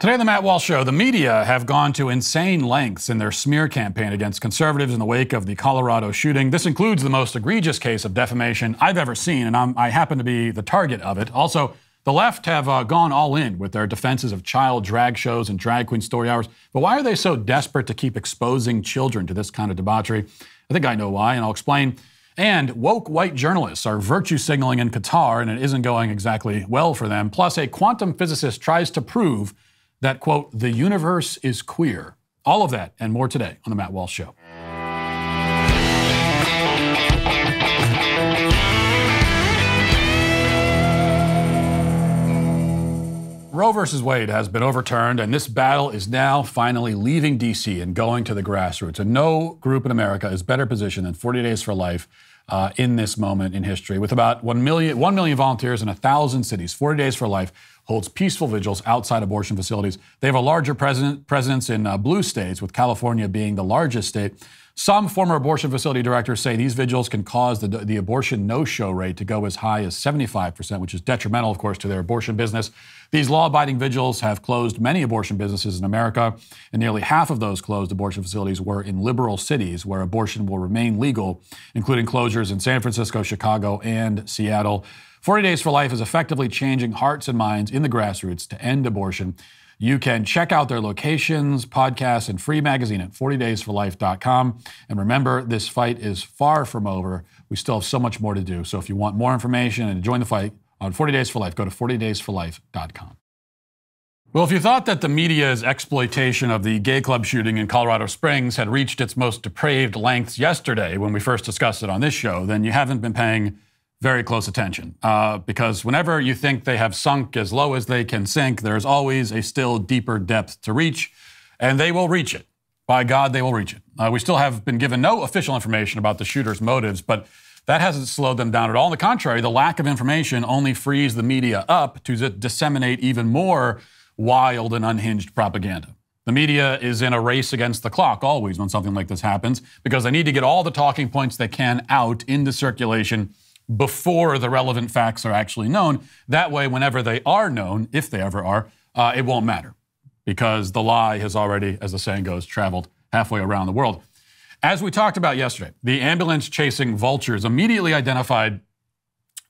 Today on the Matt Walsh Show, the media have gone to insane lengths in their smear campaign against conservatives in the wake of the Colorado shooting. This includes the most egregious case of defamation I've ever seen, and I'm, i happen to be the target of it. Also, the left have uh, gone all in with their defenses of child drag shows and drag queen story hours. But why are they so desperate to keep exposing children to this kind of debauchery? I think I know why, and I'll explain. And woke white journalists are virtue signaling in Qatar, and it isn't going exactly well for them. Plus, a quantum physicist tries to prove that, quote, the universe is queer. All of that and more today on The Matt Walsh Show. Roe versus Wade has been overturned, and this battle is now finally leaving D.C. and going to the grassroots. And no group in America is better positioned than 40 Days for Life uh, in this moment in history. With about 1 million, 1 million volunteers in 1,000 cities, 40 Days for Life holds peaceful vigils outside abortion facilities. They have a larger presence in uh, blue states, with California being the largest state. Some former abortion facility directors say these vigils can cause the, the abortion no show rate to go as high as 75%, which is detrimental, of course, to their abortion business. These law abiding vigils have closed many abortion businesses in America, and nearly half of those closed abortion facilities were in liberal cities where abortion will remain legal, including closures in San Francisco, Chicago, and Seattle. 40 Days for Life is effectively changing hearts and minds in the grassroots to end abortion. You can check out their locations, podcasts, and free magazine at 40daysforlife.com. And remember, this fight is far from over. We still have so much more to do. So if you want more information and join the fight on 40 Days for Life, go to 40daysforlife.com. Well, if you thought that the media's exploitation of the gay club shooting in Colorado Springs had reached its most depraved lengths yesterday when we first discussed it on this show, then you haven't been paying very close attention. Uh, because whenever you think they have sunk as low as they can sink, there's always a still deeper depth to reach, and they will reach it. By God, they will reach it. Uh, we still have been given no official information about the shooter's motives, but that hasn't slowed them down at all. On the contrary, the lack of information only frees the media up to disseminate even more wild and unhinged propaganda. The media is in a race against the clock always when something like this happens because they need to get all the talking points they can out into circulation before the relevant facts are actually known. That way, whenever they are known, if they ever are, uh, it won't matter because the lie has already, as the saying goes, traveled halfway around the world. As we talked about yesterday, the ambulance chasing vultures immediately identified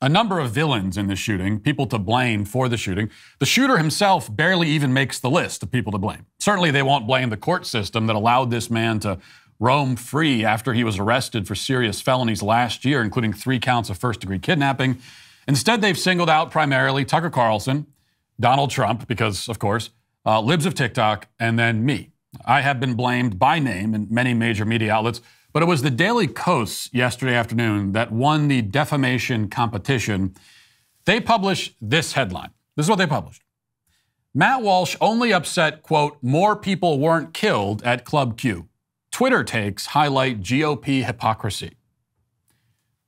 a number of villains in the shooting, people to blame for the shooting. The shooter himself barely even makes the list of people to blame. Certainly, they won't blame the court system that allowed this man to roam free after he was arrested for serious felonies last year, including three counts of first degree kidnapping. Instead, they've singled out primarily Tucker Carlson, Donald Trump, because, of course, uh, libs of TikTok, and then me. I have been blamed by name in many major media outlets, but it was the Daily Kos yesterday afternoon that won the defamation competition. They published this headline. This is what they published. Matt Walsh only upset, quote, more people weren't killed at Club Q. Twitter takes highlight GOP hypocrisy.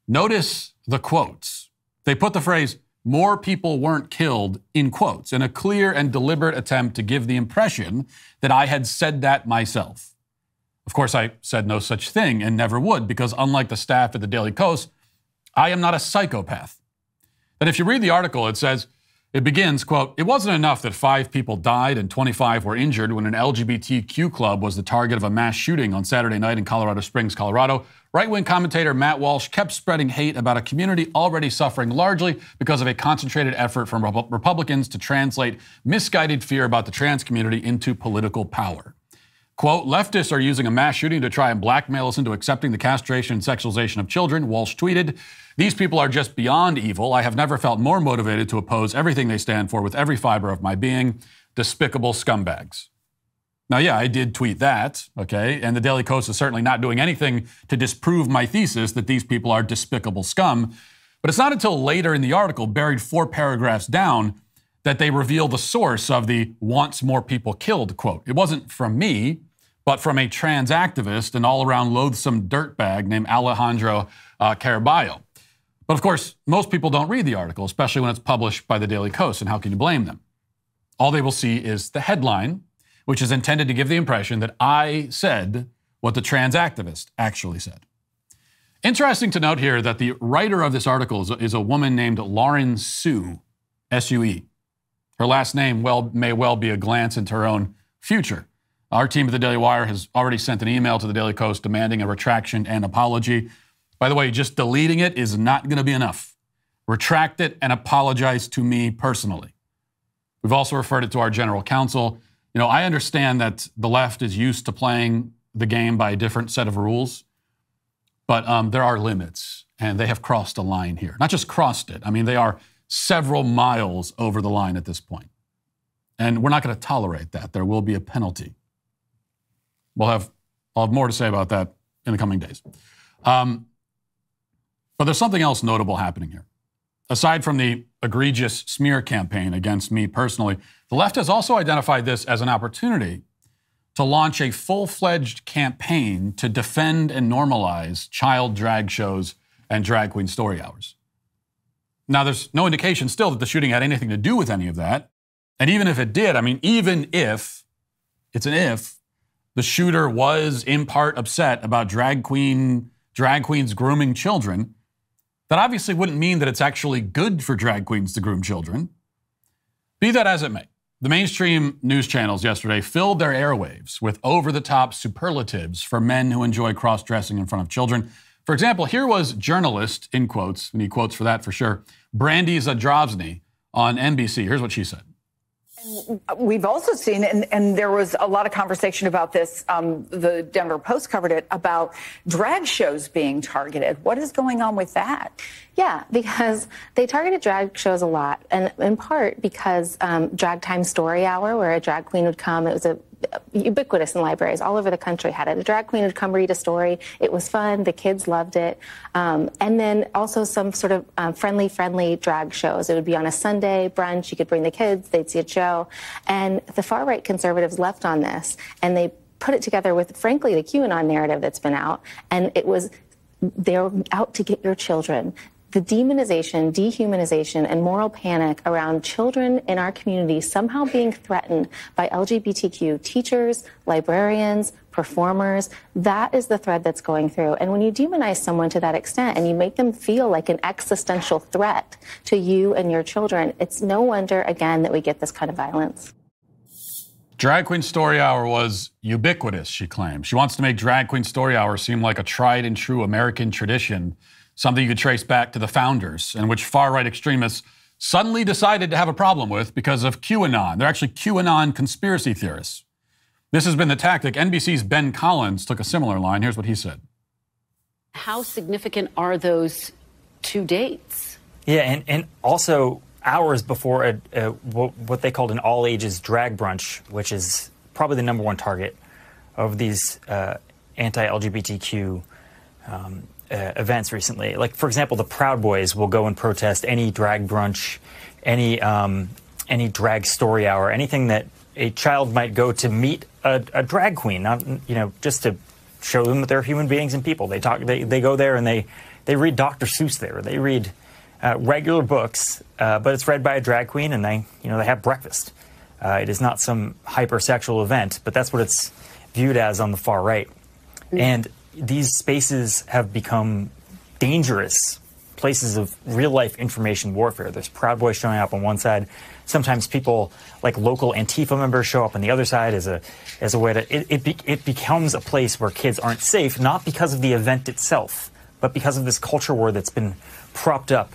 Notice the quotes. They put the phrase, more people weren't killed in quotes, in a clear and deliberate attempt to give the impression that I had said that myself. Of course, I said no such thing and never would, because unlike the staff at the Daily Kos, I am not a psychopath. And if you read the article, it says, it begins, quote, It wasn't enough that five people died and 25 were injured when an LGBTQ club was the target of a mass shooting on Saturday night in Colorado Springs, Colorado. Right wing commentator Matt Walsh kept spreading hate about a community already suffering largely because of a concentrated effort from Republicans to translate misguided fear about the trans community into political power. Quote, leftists are using a mass shooting to try and blackmail us into accepting the castration and sexualization of children, Walsh tweeted. These people are just beyond evil. I have never felt more motivated to oppose everything they stand for with every fiber of my being. Despicable scumbags. Now, yeah, I did tweet that, okay? And the Daily Kos is certainly not doing anything to disprove my thesis that these people are despicable scum. But it's not until later in the article, buried four paragraphs down, that they reveal the source of the wants more people killed quote. It wasn't from me, but from a trans activist and all around loathsome dirtbag named Alejandro uh, Caraballo. But of course, most people don't read the article, especially when it's published by the Daily Kos, and how can you blame them? All they will see is the headline, which is intended to give the impression that I said what the trans activist actually said. Interesting to note here that the writer of this article is a, is a woman named Lauren Sue, S U E. Her last name well, may well be a glance into her own future. Our team at the Daily Wire has already sent an email to the Daily Kos demanding a retraction and apology. By the way, just deleting it is not going to be enough. Retract it and apologize to me personally. We've also referred it to our general counsel. You know, I understand that the left is used to playing the game by a different set of rules, but um, there are limits, and they have crossed a line here. Not just crossed it, I mean, they are several miles over the line at this point. And we're not going to tolerate that. There will be a penalty. We'll have, I'll have more to say about that in the coming days. Um, but there's something else notable happening here. Aside from the egregious smear campaign against me personally, the left has also identified this as an opportunity to launch a full fledged campaign to defend and normalize child drag shows and drag queen story hours. Now, there's no indication still that the shooting had anything to do with any of that. And even if it did, I mean, even if, it's an if, the shooter was in part upset about drag queen drag queens grooming children, that obviously wouldn't mean that it's actually good for drag queens to groom children. Be that as it may, the mainstream news channels yesterday filled their airwaves with over the top superlatives for men who enjoy cross dressing in front of children. For example, here was journalist, in quotes, we need quotes for that for sure, Brandy Zadrozny on NBC. Here's what she said. We've also seen, and, and, there was a lot of conversation about this. Um, the Denver Post covered it about drag shows being targeted. What is going on with that? Yeah, because they targeted drag shows a lot, and in part because um, Drag Time Story Hour, where a drag queen would come, it was a ubiquitous in libraries all over the country had it. A drag queen would come read a story. It was fun. The kids loved it. Um, and then also some sort of um, friendly, friendly drag shows. It would be on a Sunday brunch. You could bring the kids. They'd see a show. And the far right conservatives left on this and they put it together with, frankly, the QAnon narrative that's been out. And it was they're out to get your children the demonization, dehumanization, and moral panic around children in our community somehow being threatened by LGBTQ teachers, librarians, performers, that is the thread that's going through. And when you demonize someone to that extent and you make them feel like an existential threat to you and your children, it's no wonder, again, that we get this kind of violence. Drag Queen Story Hour was ubiquitous, she claims. She wants to make Drag Queen Story Hour seem like a tried and true American tradition something you could trace back to the founders, and which far right extremists suddenly decided to have a problem with because of QAnon. They're actually QAnon conspiracy theorists. This has been the tactic. NBC's Ben Collins took a similar line. Here's what he said How significant are those two dates? Yeah, and, and also hours before a, a, what they called an all ages drag brunch, which is probably the number one target of these uh, anti LGBTQ um, uh, events recently. Like, for example, the Proud Boys will go and protest any drag brunch, any um, any drag story hour, anything that a child might go to meet a, a, drag queen, not you know just to show them that they're human beings and people. They talk, they, they go there and they they read Dr. Seuss there. They read uh, regular books, uh, but it's read by a drag queen, and they you know they have breakfast. Uh, it is not some hypersexual event, but that's what it's viewed as on the far right. Mm. And these spaces have become dangerous places of real life information warfare. There's Proud Boys showing up on one side. Sometimes people like local Antifa members show up on the other side as a as a way to it it, be, it becomes a place where kids aren't safe, not because of the event itself, but because of this culture war that's been propped up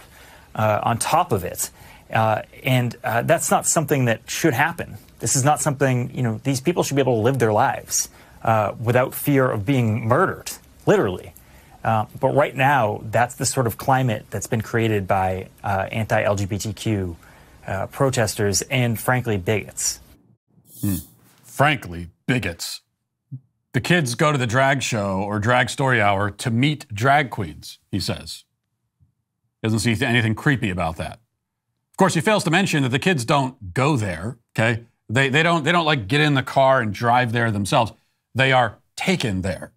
uh, on top of it. Uh, and uh, that's not something that should happen. This is not something you know. These people should be able to live their lives uh, without fear of being murdered, literally. Uh, but right now, that's the sort of climate that's been created by uh, anti LGBTQ uh, protesters and, frankly, bigots. Hmm. Frankly, bigots. The kids go to the drag show or drag story hour to meet drag queens, he says. Doesn't see anything creepy about that. Of course, he fails to mention that the kids don't go there, okay? They, they, don't, they don't like get in the car and drive there themselves. They are taken there.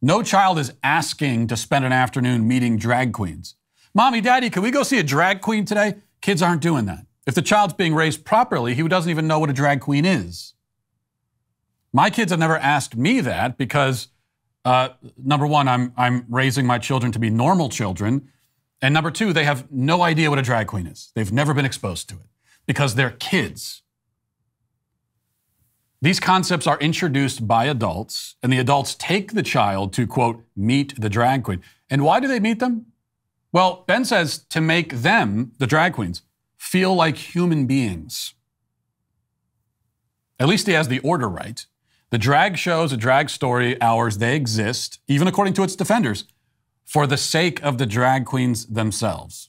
No child is asking to spend an afternoon meeting drag queens. Mommy, Daddy, can we go see a drag queen today? Kids aren't doing that. If the child's being raised properly, he doesn't even know what a drag queen is. My kids have never asked me that because, uh, number one, I'm, I'm raising my children to be normal children. And number two, they have no idea what a drag queen is. They've never been exposed to it. because they're kids. These concepts are introduced by adults, and the adults take the child to, quote, meet the drag queen. And why do they meet them? Well, Ben says to make them, the drag queens, feel like human beings. At least he has the order right. The drag shows, the drag story hours, they exist, even according to its defenders, for the sake of the drag queens themselves.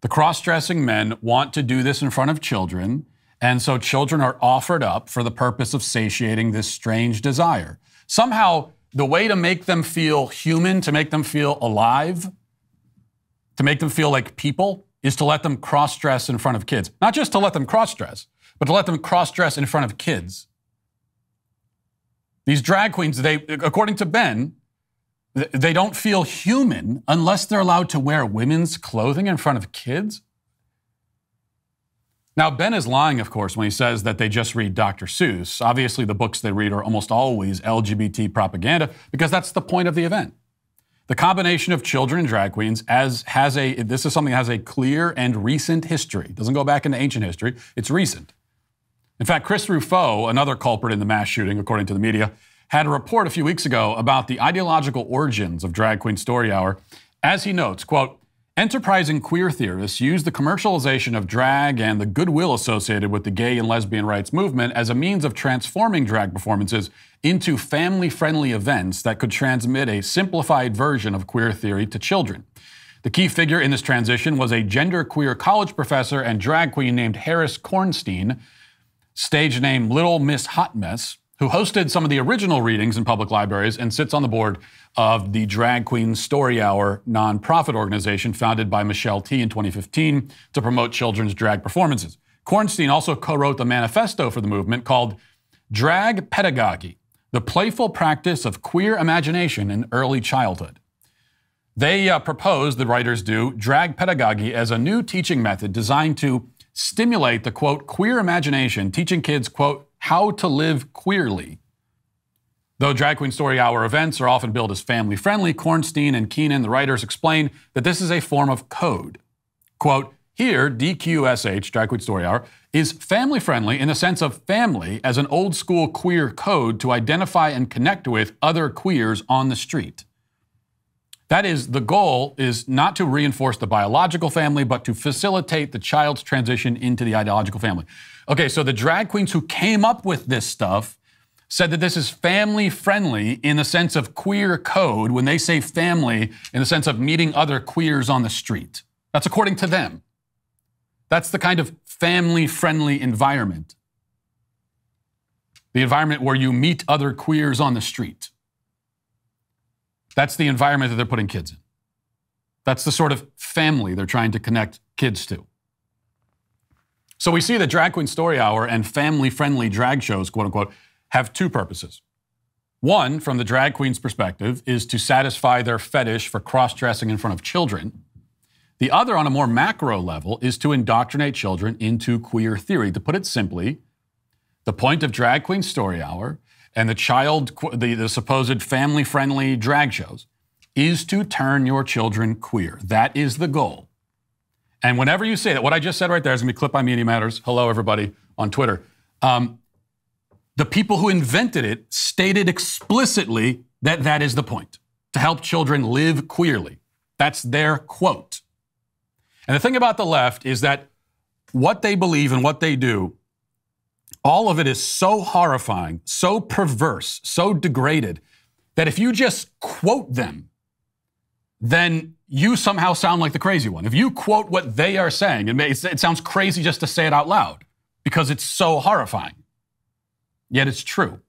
The cross dressing men want to do this in front of children, and so children are offered up for the purpose of satiating this strange desire. Somehow, the way to make them feel human, to make them feel alive, to make them feel like people, is to let them cross dress in front of kids. Not just to let them cross dress, but to let them cross dress in front of kids. These drag queens, they, according to Ben, they don't feel human unless they're allowed to wear women's clothing in front of kids. Now, Ben is lying, of course, when he says that they just read Dr. Seuss. Obviously, the books they read are almost always LGBT propaganda because that's the point of the event. The combination of children and drag queens as has a this is something that has a clear and recent history. It doesn't go back into ancient history. It's recent. In fact, Chris Rufo, another culprit in the mass shooting, according to the media, had a report a few weeks ago about the ideological origins of Drag Queen Story Hour. As he notes, quote, enterprising queer theorists use the commercialization of drag and the goodwill associated with the gay and lesbian rights movement as a means of transforming drag performances into family-friendly events that could transmit a simplified version of queer theory to children. The key figure in this transition was a genderqueer college professor and drag queen named Harris Kornstein, stage name Little Miss Hot Mess, who hosted some of the original readings in public libraries and sits on the board of the Drag Queen Story Hour nonprofit organization founded by Michelle Tea in 2015 to promote children's drag performances. Kornstein also co wrote the manifesto for the movement called Drag Pedagogy The Playful Practice of Queer Imagination in Early Childhood. They uh, propose, the writers do, drag pedagogy as a new teaching method designed to stimulate the quote, queer imagination, teaching kids, quote, how to live queerly. Though Drag Queen Story Hour events are often billed as family friendly, Kornstein and Keenan, the writers, explain that this is a form of code. Quote, here, DQSH, Drag Queen Story Hour, is family friendly in the sense of family as an old school queer code to identify and connect with other queers on the street. That is, the goal is not to reinforce the biological family, but to facilitate the child's transition into the ideological family. Okay, so the drag queens who came up with this stuff said that this is family friendly in the sense of queer code when they say family in the sense of meeting other queers on the street. That's according to them. That's the kind of family friendly environment. The environment where you meet other queers on the street. That's the environment that they're putting kids in. That's the sort of family they're trying to connect kids to. So we see that Drag Queen Story Hour and family friendly drag shows, quote unquote, have two purposes. One, from the drag queen's perspective, is to satisfy their fetish for cross dressing in front of children. The other, on a more macro level, is to indoctrinate children into queer theory. To put it simply, the point of Drag Queen Story Hour and the child, the, the supposed family friendly drag shows is to turn your children queer. That is the goal. And whenever you say that, what I just said right there is going to be clipped by Media Matters. Hello, everybody on Twitter. Um, the people who invented it stated explicitly that that is the point to help children live queerly. That's their quote. And the thing about the left is that what they believe and what they do, all of it is so horrifying, so perverse, so degraded, that if you just quote them, then you somehow sound like the crazy one. If you quote what they are saying, it, may, it sounds crazy just to say it out loud because it's so horrifying. Yet it's true.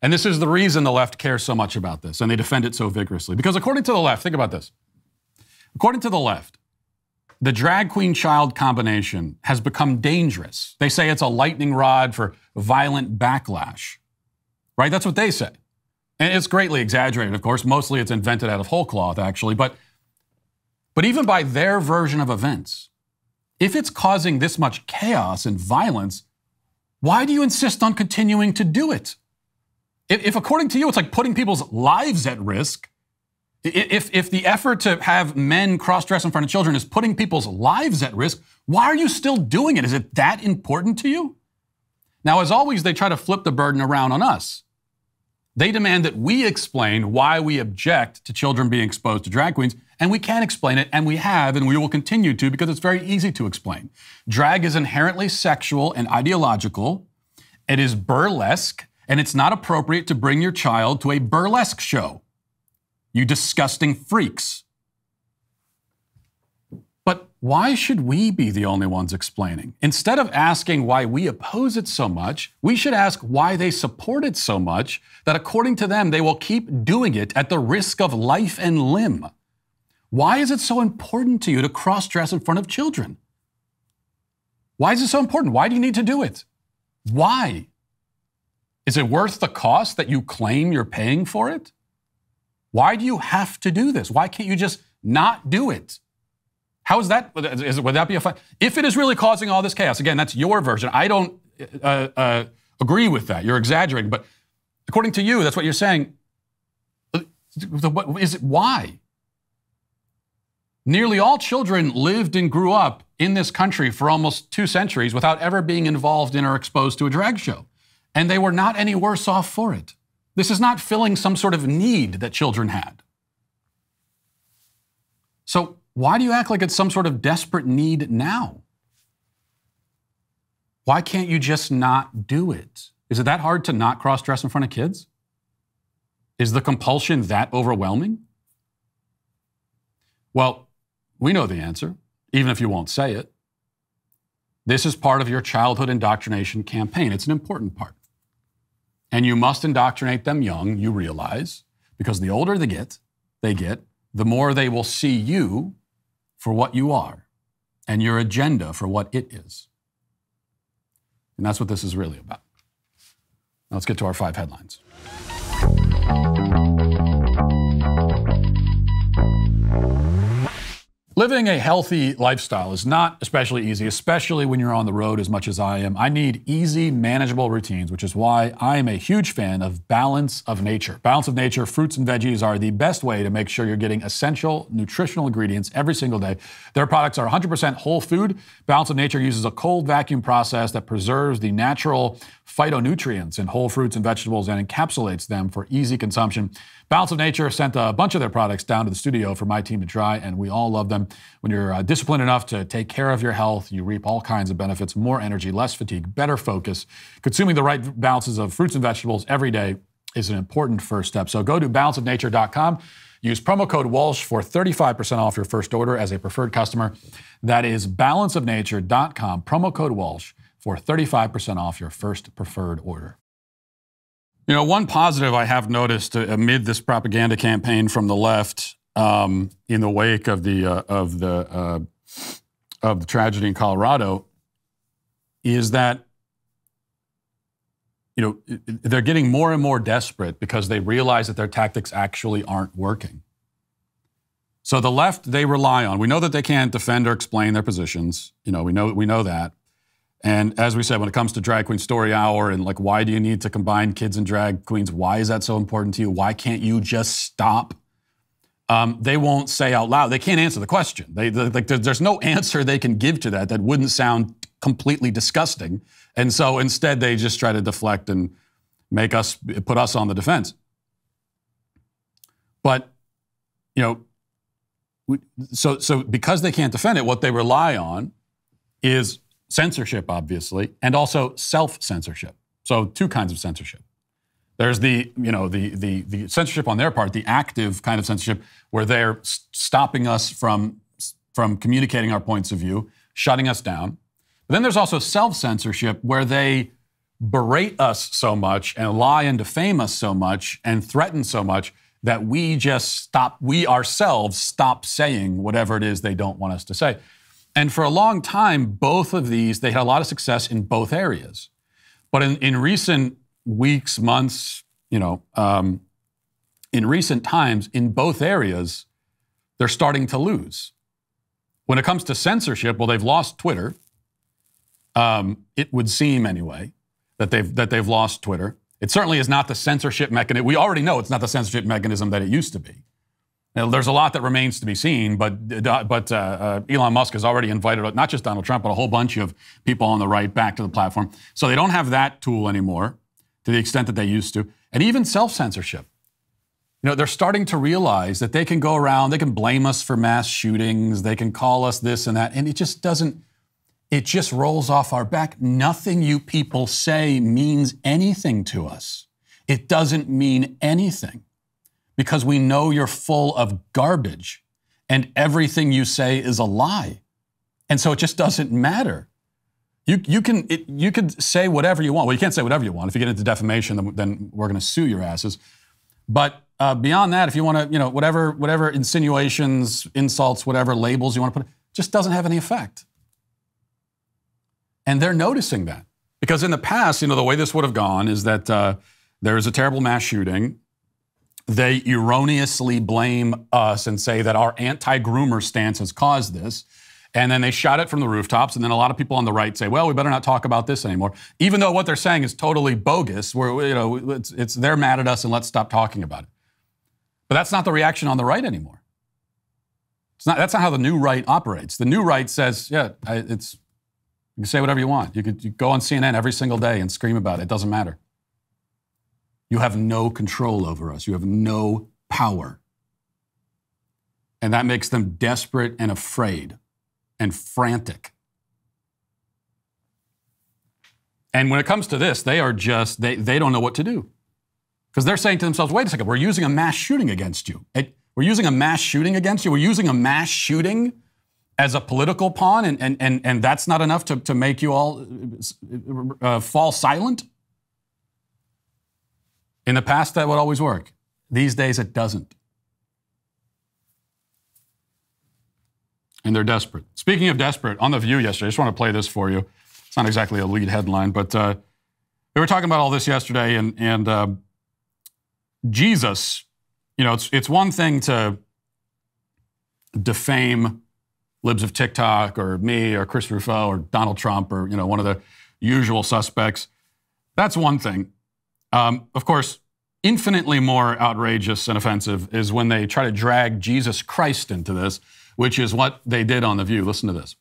And this is the reason the left cares so much about this and they defend it so vigorously. Because according to the left, think about this. According to the left, the drag queen child combination has become dangerous. They say it's a lightning rod for violent backlash, right? That's what they say. And it's greatly exaggerated, of course. Mostly it's invented out of whole cloth, actually. But, but even by their version of events, if it's causing this much chaos and violence, why do you insist on continuing to do it? If, if according to you, it's like putting people's lives at risk, If, if the effort to have men cross dress in front of children is putting people's lives at risk, why are you still doing it? Is it that important to you? Now, as always, they try to flip the burden around on us. They demand that we explain why we object to children being exposed to drag queens, and we can explain it, and we have, and we will continue to because it's very easy to explain. Drag is inherently sexual and ideological, it is burlesque, and it's not appropriate to bring your child to a burlesque show. You disgusting freaks. Why should we be the only ones explaining? Instead of asking why we oppose it so much, we should ask why they support it so much that according to them, they will keep doing it at the risk of life and limb. Why is it so important to you to cross dress in front of children? Why is it so important? Why do you need to do it? Why? Is it worth the cost that you claim you're paying for it? Why do you have to do this? Why can't you just not do it? How is that? Is, would that be a fun? If it is really causing all this chaos, again, that's your version. I don't uh, uh, agree with that. You're exaggerating, but according to you, that's what you're saying. Is it? Why? Nearly all children lived and grew up in this country for almost two centuries without ever being involved in or exposed to a drag show. And they were not any worse off for it. This is not filling some sort of need that children had. So, why do you act like it's some sort of desperate need now? Why can't you just not do it? Is it that hard to not cross dress in front of kids? Is the compulsion that overwhelming? Well, we know the answer, even if you won't say it. This is part of your childhood indoctrination campaign. It's an important part. And you must indoctrinate them young, you realize, because the older they get, they get, the more they will see you for what you are and your agenda for what it is. And that's what this is really about. Now let's get to our five headlines. Living a healthy lifestyle is not especially easy, especially when you're on the road as much as I am. I need easy, manageable routines, which is why I am a huge fan of Balance of Nature. Balance of Nature fruits and veggies are the best way to make sure you're getting essential nutritional ingredients every single day. Their products are 100% whole food. Balance of Nature uses a cold vacuum process that preserves the natural phytonutrients in whole fruits and vegetables and encapsulates them for easy consumption. Balance of Nature sent a bunch of their products down to the studio for my team to try, and we all love them. When you're uh, disciplined enough to take care of your health, you reap all kinds of benefits more energy, less fatigue, better focus. Consuming the right balances of fruits and vegetables every day is an important first step. So go to balanceofnature.com. Use promo code Walsh for 35% off your first order as a preferred customer. That is balanceofnature.com, promo code Walsh for 35% off your first preferred order. You know, one positive I have noticed uh, amid this propaganda campaign from the left um, in the wake of the uh, of the uh, of the tragedy in Colorado is that you know they're getting more and more desperate because they realize that their tactics actually aren't working. So the left they rely on. We know that they can't defend or explain their positions. You know, we know we know that. And as we said, when it comes to Drag Queen Story Hour and like, why do you need to combine kids and drag queens? Why is that so important to you? Why can't you just stop? Um, they won't say out loud. They can't answer the question. They, they, like, there's no answer they can give to that that wouldn't sound completely disgusting. And so instead, they just try to deflect and make us put us on the defense. But you know, so so because they can't defend it, what they rely on is censorship, obviously, and also self-censorship. So two kinds of censorship. There's the, you know, the, the, the censorship on their part, the active kind of censorship, where they're stopping us from, from communicating our points of view, shutting us down. But then there's also self-censorship, where they berate us so much and lie and defame us so much and threaten so much that we just stop, we ourselves stop saying whatever it is they don't want us to say. And for a long time, both of these, they had a lot of success in both areas. But in, in recent weeks, months, you know, um, in recent times, in both areas, they're starting to lose. When it comes to censorship, well, they've lost Twitter. Um, it would seem, anyway, that they've that they've lost Twitter. It certainly is not the censorship mechanism. We already know it's not the censorship mechanism that it used to be. Now, there's a lot that remains to be seen, but but uh, uh, Elon Musk has already invited not just Donald Trump, but a whole bunch of people on the right back to the platform. So they don't have that tool anymore to the extent that they used to, and even self censorship. You know, they're starting to realize that they can go around, they can blame us for mass shootings, they can call us this and that, and it just doesn't. It just rolls off our back. Nothing you people say means anything to us. It doesn't mean anything because we know you're full of garbage and everything you say is a lie. And so it just doesn't matter. You, you, can, it, you could say whatever you want. Well, you can't say whatever you want. If you get into defamation, then, then we're going to sue your asses. But uh, beyond that, if you want to, you know, whatever, whatever insinuations, insults, whatever labels you want to put, just doesn't have any effect. And they're noticing that. Because in the past, you know, the way this would have gone is that uh, there is a terrible mass shooting. They erroneously blame us and say that our anti groomer stance has caused this. And then they shot it from the rooftops. And then a lot of people on the right say, well, we better not talk about this anymore. Even though what they're saying is totally bogus, where, you know, it's, it's they're mad at us and let's stop talking about it. But that's not the reaction on the right anymore. It's not, that's not how the new right operates. The new right says, yeah, it's you can say whatever you want. You could you go on CNN every single day and scream about it. It doesn't matter. You have no control over us. You have no power. And that makes them desperate and afraid and frantic. And when it comes to this, they are just, they, they don't know what to do. Because they're saying to themselves, wait a second, we're using a mass shooting against you. We're using a mass shooting against you. We're using a mass shooting as a political pawn, and, and, and, and that's not enough to, to make you all uh, fall silent? In the past, that would always work. These days, it doesn't. And they're desperate. Speaking of desperate, on The View yesterday, I just want to play this for you. It's not exactly a lead headline, but uh, we were talking about all this yesterday, and, and uh, Jesus, you know, it's, it's one thing to defame libs of TikTok or me or Chris Rufo or Donald Trump or you know one of the usual suspects. That's one thing. Um, of course, infinitely more outrageous and offensive is when they try to drag Jesus Christ into this, which is what they did on The View. Listen to this.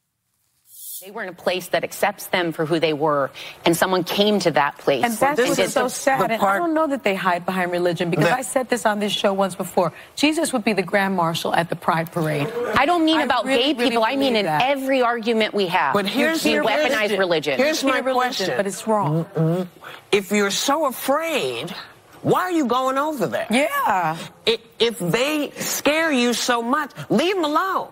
They were in a place that accepts them for who they were, and someone came to that place. And that's what's so sad. And I don't know that they hide behind religion because I said this on this show once before. Jesus would be the grand marshal at the Pride Parade. I don't mean I about really, gay people. Really I mean in that. every argument we have. But here's we weaponize religion. Here's my religion, question. But it's wrong. Mm-mm. If you're so afraid. Why are you going over there? Yeah. If they scare you so much, leave them alone.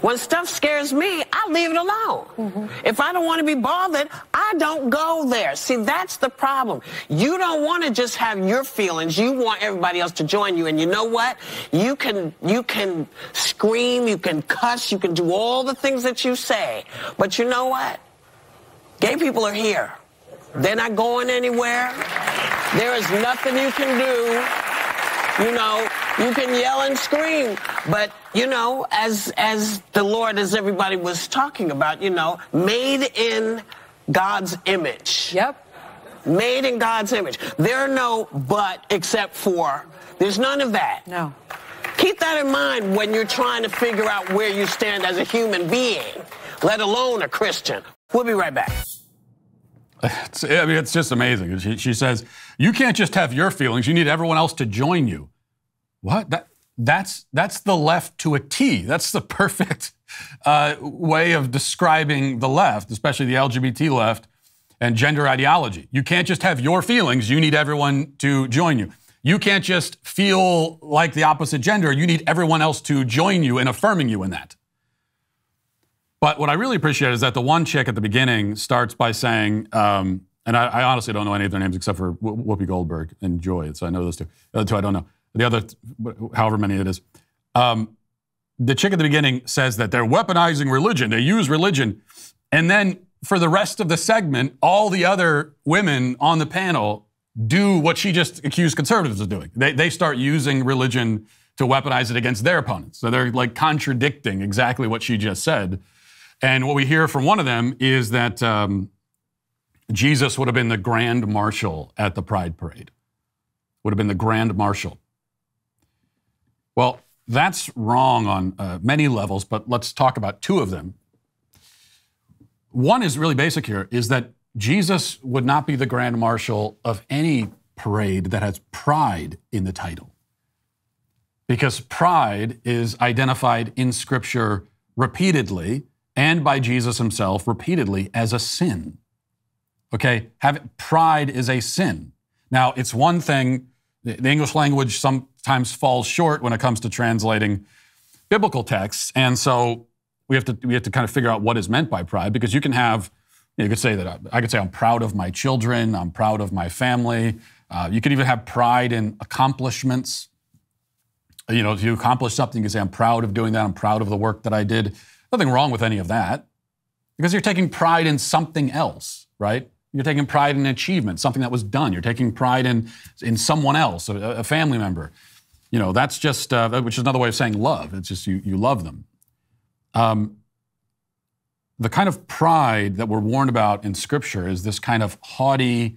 When stuff scares me, I leave it alone. Mm-hmm. If I don't want to be bothered, I don't go there. See, that's the problem. You don't want to just have your feelings. You want everybody else to join you. And you know what? You can you can scream, you can cuss, you can do all the things that you say. But you know what? Gay people are here. They're not going anywhere. There is nothing you can do. You know, you can yell and scream, but you know, as as the Lord, as everybody was talking about, you know, made in God's image. Yep. Made in God's image. There are no but except for. There's none of that. No. Keep that in mind when you're trying to figure out where you stand as a human being, let alone a Christian. We'll be right back. It's, I mean, it's just amazing. She, she, says, You can't just have your feelings, you need everyone else to join you. What? That, that's, that's the left to a T. That's the perfect uh, way of describing the left, especially the LGBT left and gender ideology. You can't just have your feelings, you need everyone to join you. You can't just feel like the opposite gender, you need everyone else to join you in affirming you in that. But what I really appreciate is that the one chick at the beginning starts by saying, um, and I, I, honestly don't know any of their names except for Whoopi Goldberg and Joy, so I know those two. The other two I don't know. The other, however many it is. Um, the chick at the beginning says that they're weaponizing religion, they use religion. And then for the rest of the segment, all the other women on the panel do what she just accused conservatives of doing. They, they start using religion to weaponize it against their opponents. So they're like contradicting exactly what she just said. And what we hear from one of them is that um, Jesus would have been the grand marshal at the Pride Parade, would have been the grand marshal. Well, that's wrong on uh, many levels, but let's talk about two of them. One is really basic here is that Jesus would not be the grand marshal of any parade that has pride in the title. Because pride is identified in Scripture repeatedly and by Jesus himself repeatedly as a sin. Okay, have, pride is a sin. Now, it's one thing, the English language sometimes falls short when it comes to translating biblical texts. And so we have to, we have to kind of figure out what is meant by pride because you can have, you, could say that I, I, could say I'm proud of my children, I'm proud of my family. Uh, you could even have pride in accomplishments. You know, if you accomplish something, you can say, I'm proud of doing that, I'm proud of the work that I did. Nothing wrong with any of that because you're taking pride in something else, right? You're taking pride in achievement, something that was done. You're taking pride in, in someone else, a, a family member. You know, that's just, uh, which is another way of saying love. It's just you, you love them. Um, the kind of pride that we're warned about in Scripture is this kind of haughty,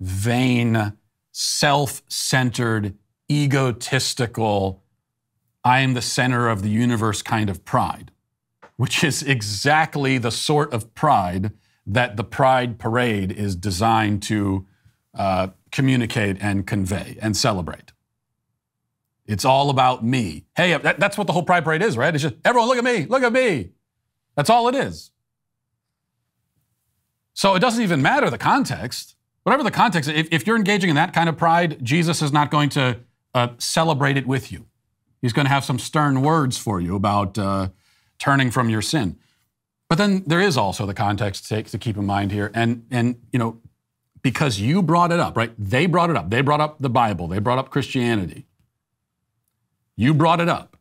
vain, self centered, egotistical, I am the center of the universe kind of pride which is exactly the sort of pride that the Pride Parade is designed to uh, communicate and convey and celebrate. It's all about me. Hey, that, that's what the whole Pride Parade is, right? It's just everyone, look at me, look at me. That's all it is. So it doesn't even matter the context. Whatever the context, if, if you're engaging in that kind of pride, Jesus is not going to uh, celebrate it with you. He's going to have some stern words for you about. Uh, turning from your sin. But then there is also the context to, keep in mind here. And, and, you know, because you brought it up, right? They brought it up. They brought up the Bible. They brought up Christianity. You brought it up.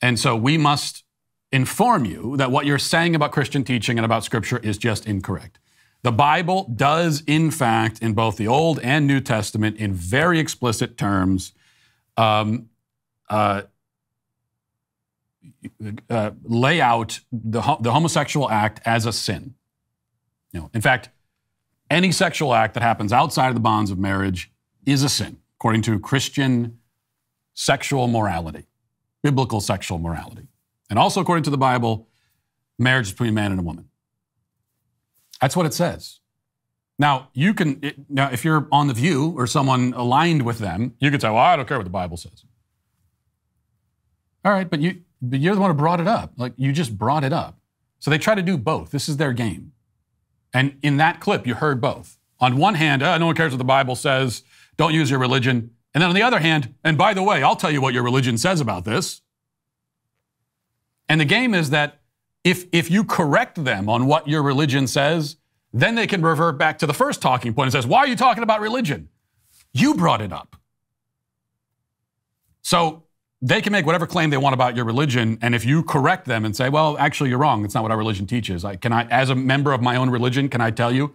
And so we must inform you that what you're saying about Christian teaching and about Scripture is just incorrect. The Bible does, in fact, in both the Old and New Testament, in very explicit terms, um, uh, uh, lay out the, the homosexual act as a sin. You know, in fact, any sexual act that happens outside of the bonds of marriage is a sin, according to Christian sexual morality, biblical sexual morality. And also, according to the Bible, marriage is between a man and a woman. That's what it says. Now, you can, it, now, if you're on The View or someone aligned with them, you could say, well, I don't care what the Bible says. All right, but you, but you're the one who brought it up. Like you just brought it up. So they try to do both. This is their game. And in that clip, you heard both. On one hand, uh, no one cares what the Bible says. Don't use your religion. And then on the other hand, and by the way, I'll tell you what your religion says about this. And the game is that if, if you correct them on what your religion says, then they can revert back to the first talking point and says, why are you talking about religion? You brought it up. So they can make whatever claim they want about your religion, and if you correct them and say, "Well, actually, you're wrong. It's not what our religion teaches," I, can I, as a member of my own religion, can I tell you?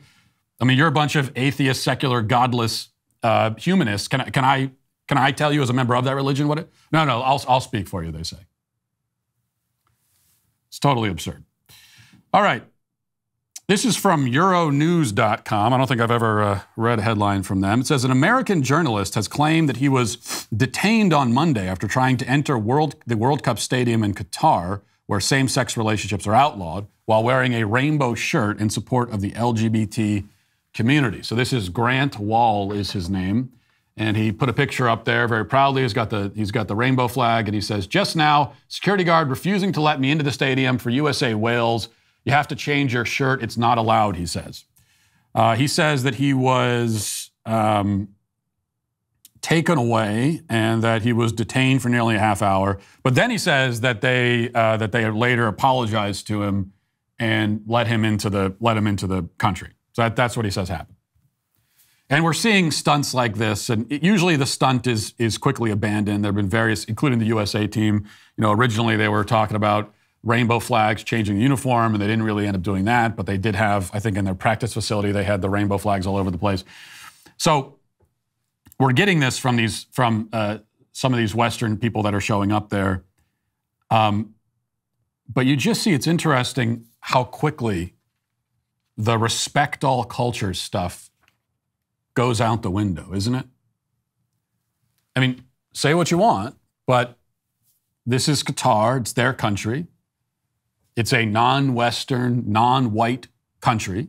I mean, you're a bunch of atheist, secular, godless uh, humanists. Can I, can I can I tell you as a member of that religion what it? No, no, I'll I'll speak for you. They say it's totally absurd. All right. This is from Euronews.com. I don't think I've ever uh, read a headline from them. It says an American journalist has claimed that he was detained on Monday after trying to enter World, the World Cup stadium in Qatar, where same sex relationships are outlawed, while wearing a rainbow shirt in support of the LGBT community. So this is Grant Wahl, is his name. And he put a picture up there very proudly. He's got the he's got the rainbow flag, and he says, "Just now, security guard refusing to let me into the stadium for USA Wales you have to change your shirt. It's not allowed, he says. Uh, he says that he was um, taken away and that he was detained for nearly a half hour. But then he says that they uh, that they later apologized to him and let him into the let him into the country. So that, that's what he says happened. And we're seeing stunts like this, and it, usually the stunt is is quickly abandoned. There have been various, including the USA team. You know, originally they were talking about rainbow flags, changing uniform, and they didn't really end up doing that. But they did have, I think, in their practice facility, they had the rainbow flags all over the place. So we're getting this from these from uh, some of these Western people that are showing up there. Um, but you just see it's interesting how quickly the respect all cultures stuff goes out the window, isn't it? I mean, say what you want, but this is Qatar, it's their country. It's a non Western, non white country.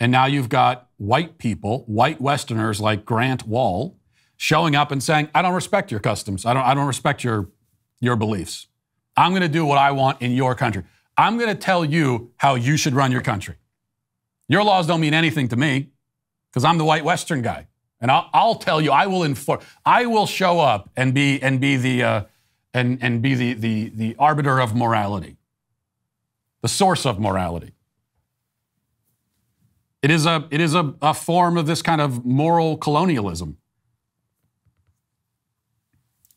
And now you've got white people, white Westerners like Grant Wahl, showing up and saying, I don't respect your customs. I don't, I don't respect your, your beliefs. I'm going to do what I want in your country. I'm going to tell you how you should run your country. Your laws don't mean anything to me because I'm the white Western guy. And I'll, I'll, tell you, I will inform, I will show up and be, and be the, uh, and, and be the, the, the arbiter of morality the source of morality. It is a, it is a, a form of this kind of moral colonialism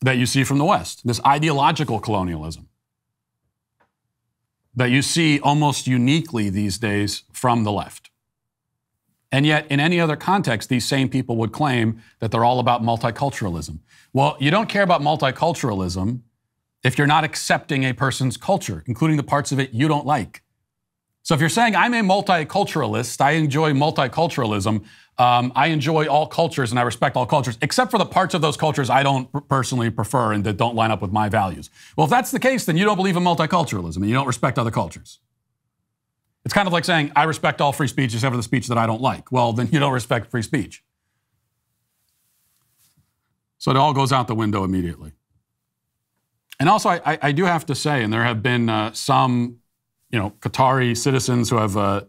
that you see from the West, this ideological colonialism that you see almost uniquely these days from the left. And yet, in any other context, these same people would claim that they're all about multiculturalism. Well, you don't care about multiculturalism if you're not accepting a person's culture, including the parts of it you don't like. So if you're saying, I'm a multiculturalist, I enjoy multiculturalism, um, I enjoy all cultures and I respect all cultures, except for the parts of those cultures I don't personally prefer and that don't line up with my values. Well, if that's the case, then you don't believe in multiculturalism and you don't respect other cultures. It's kind of like saying, I respect all free speech except for the speech that I don't like. Well, then you don't respect free speech. So it all goes out the window immediately. And also, I, I, do have to say, and there have been uh, some, you know, Qatari citizens who have uh,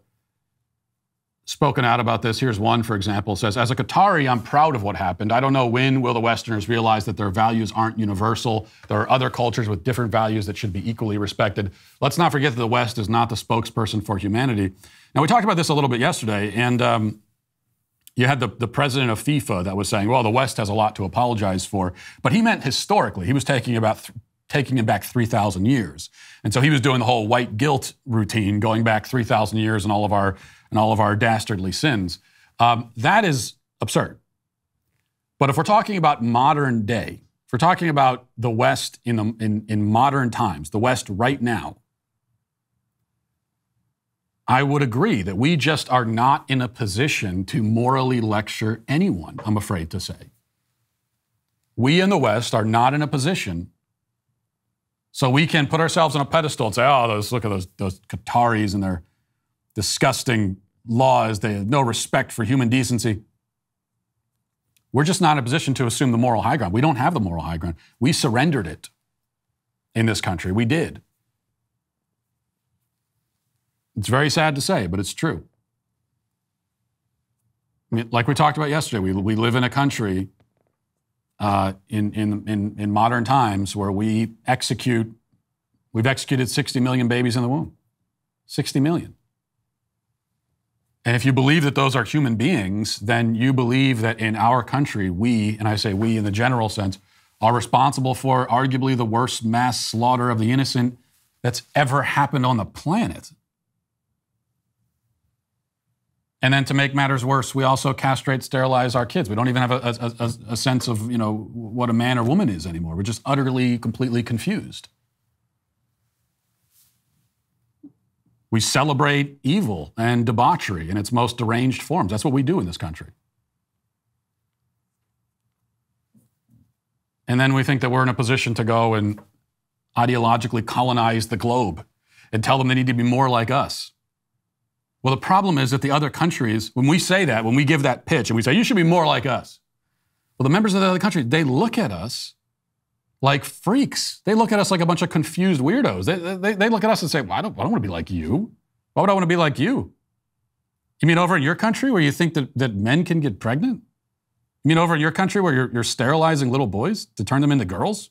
spoken out about this. Here's one, for example, says, "As a Qatari, I'm proud of what happened. I don't know when will the Westerners realize that their values aren't universal. There are other cultures with different values that should be equally respected. Let's not forget that the West is not the spokesperson for humanity." Now, we talked about this a little bit yesterday, and. Um, you had the, the president of FIFA that was saying, well, the West has a lot to apologize for. But he meant historically. He was taking about taking him back 3,000 years. And so he was doing the whole white guilt routine, going back 3,000 years and all of our, and all of our dastardly sins. Um, that is absurd. But if we're talking about modern day, if we're talking about the West in, the, in, in modern times, the West right now, I would agree that we just are not in a position to morally lecture anyone, I'm afraid to say. We in the West are not in a position so we can put ourselves on a pedestal and say, oh, those, look at those, those Qataris and their disgusting laws. They have no respect for human decency. We're just not in a position to assume the moral high ground. We don't have the moral high ground. We surrendered it in this country. We did. It's very sad to say, but it's true. I mean, like we talked about yesterday, we, we live in a country uh, in, in, in, in modern times where we execute, we've executed 60 million babies in the womb. 60 million. And if you believe that those are human beings, then you believe that in our country, we, and I say we in the general sense, are responsible for arguably the worst mass slaughter of the innocent that's ever happened on the planet. And then to make matters worse, we also castrate, sterilize our kids. We don't even have a, a, a, sense of, you know, what a man or woman is anymore. We're just utterly, completely confused. We celebrate evil and debauchery in its most deranged forms. That's what we do in this country. And then we think that we're in a position to go and ideologically colonize the globe and tell them they need to be more like us. Well, the problem is that the other countries, when we say that, when we give that pitch and we say, you should be more like us, well, the members of the other country, they look at us like freaks. They look at us like a bunch of confused weirdos. They, they, they look at us and say, well, I don't, I don't want to be like you. Why would I want to be like you? You mean over in your country where you think that, that men can get pregnant? You mean over in your country where you're, you're sterilizing little boys to turn them into girls?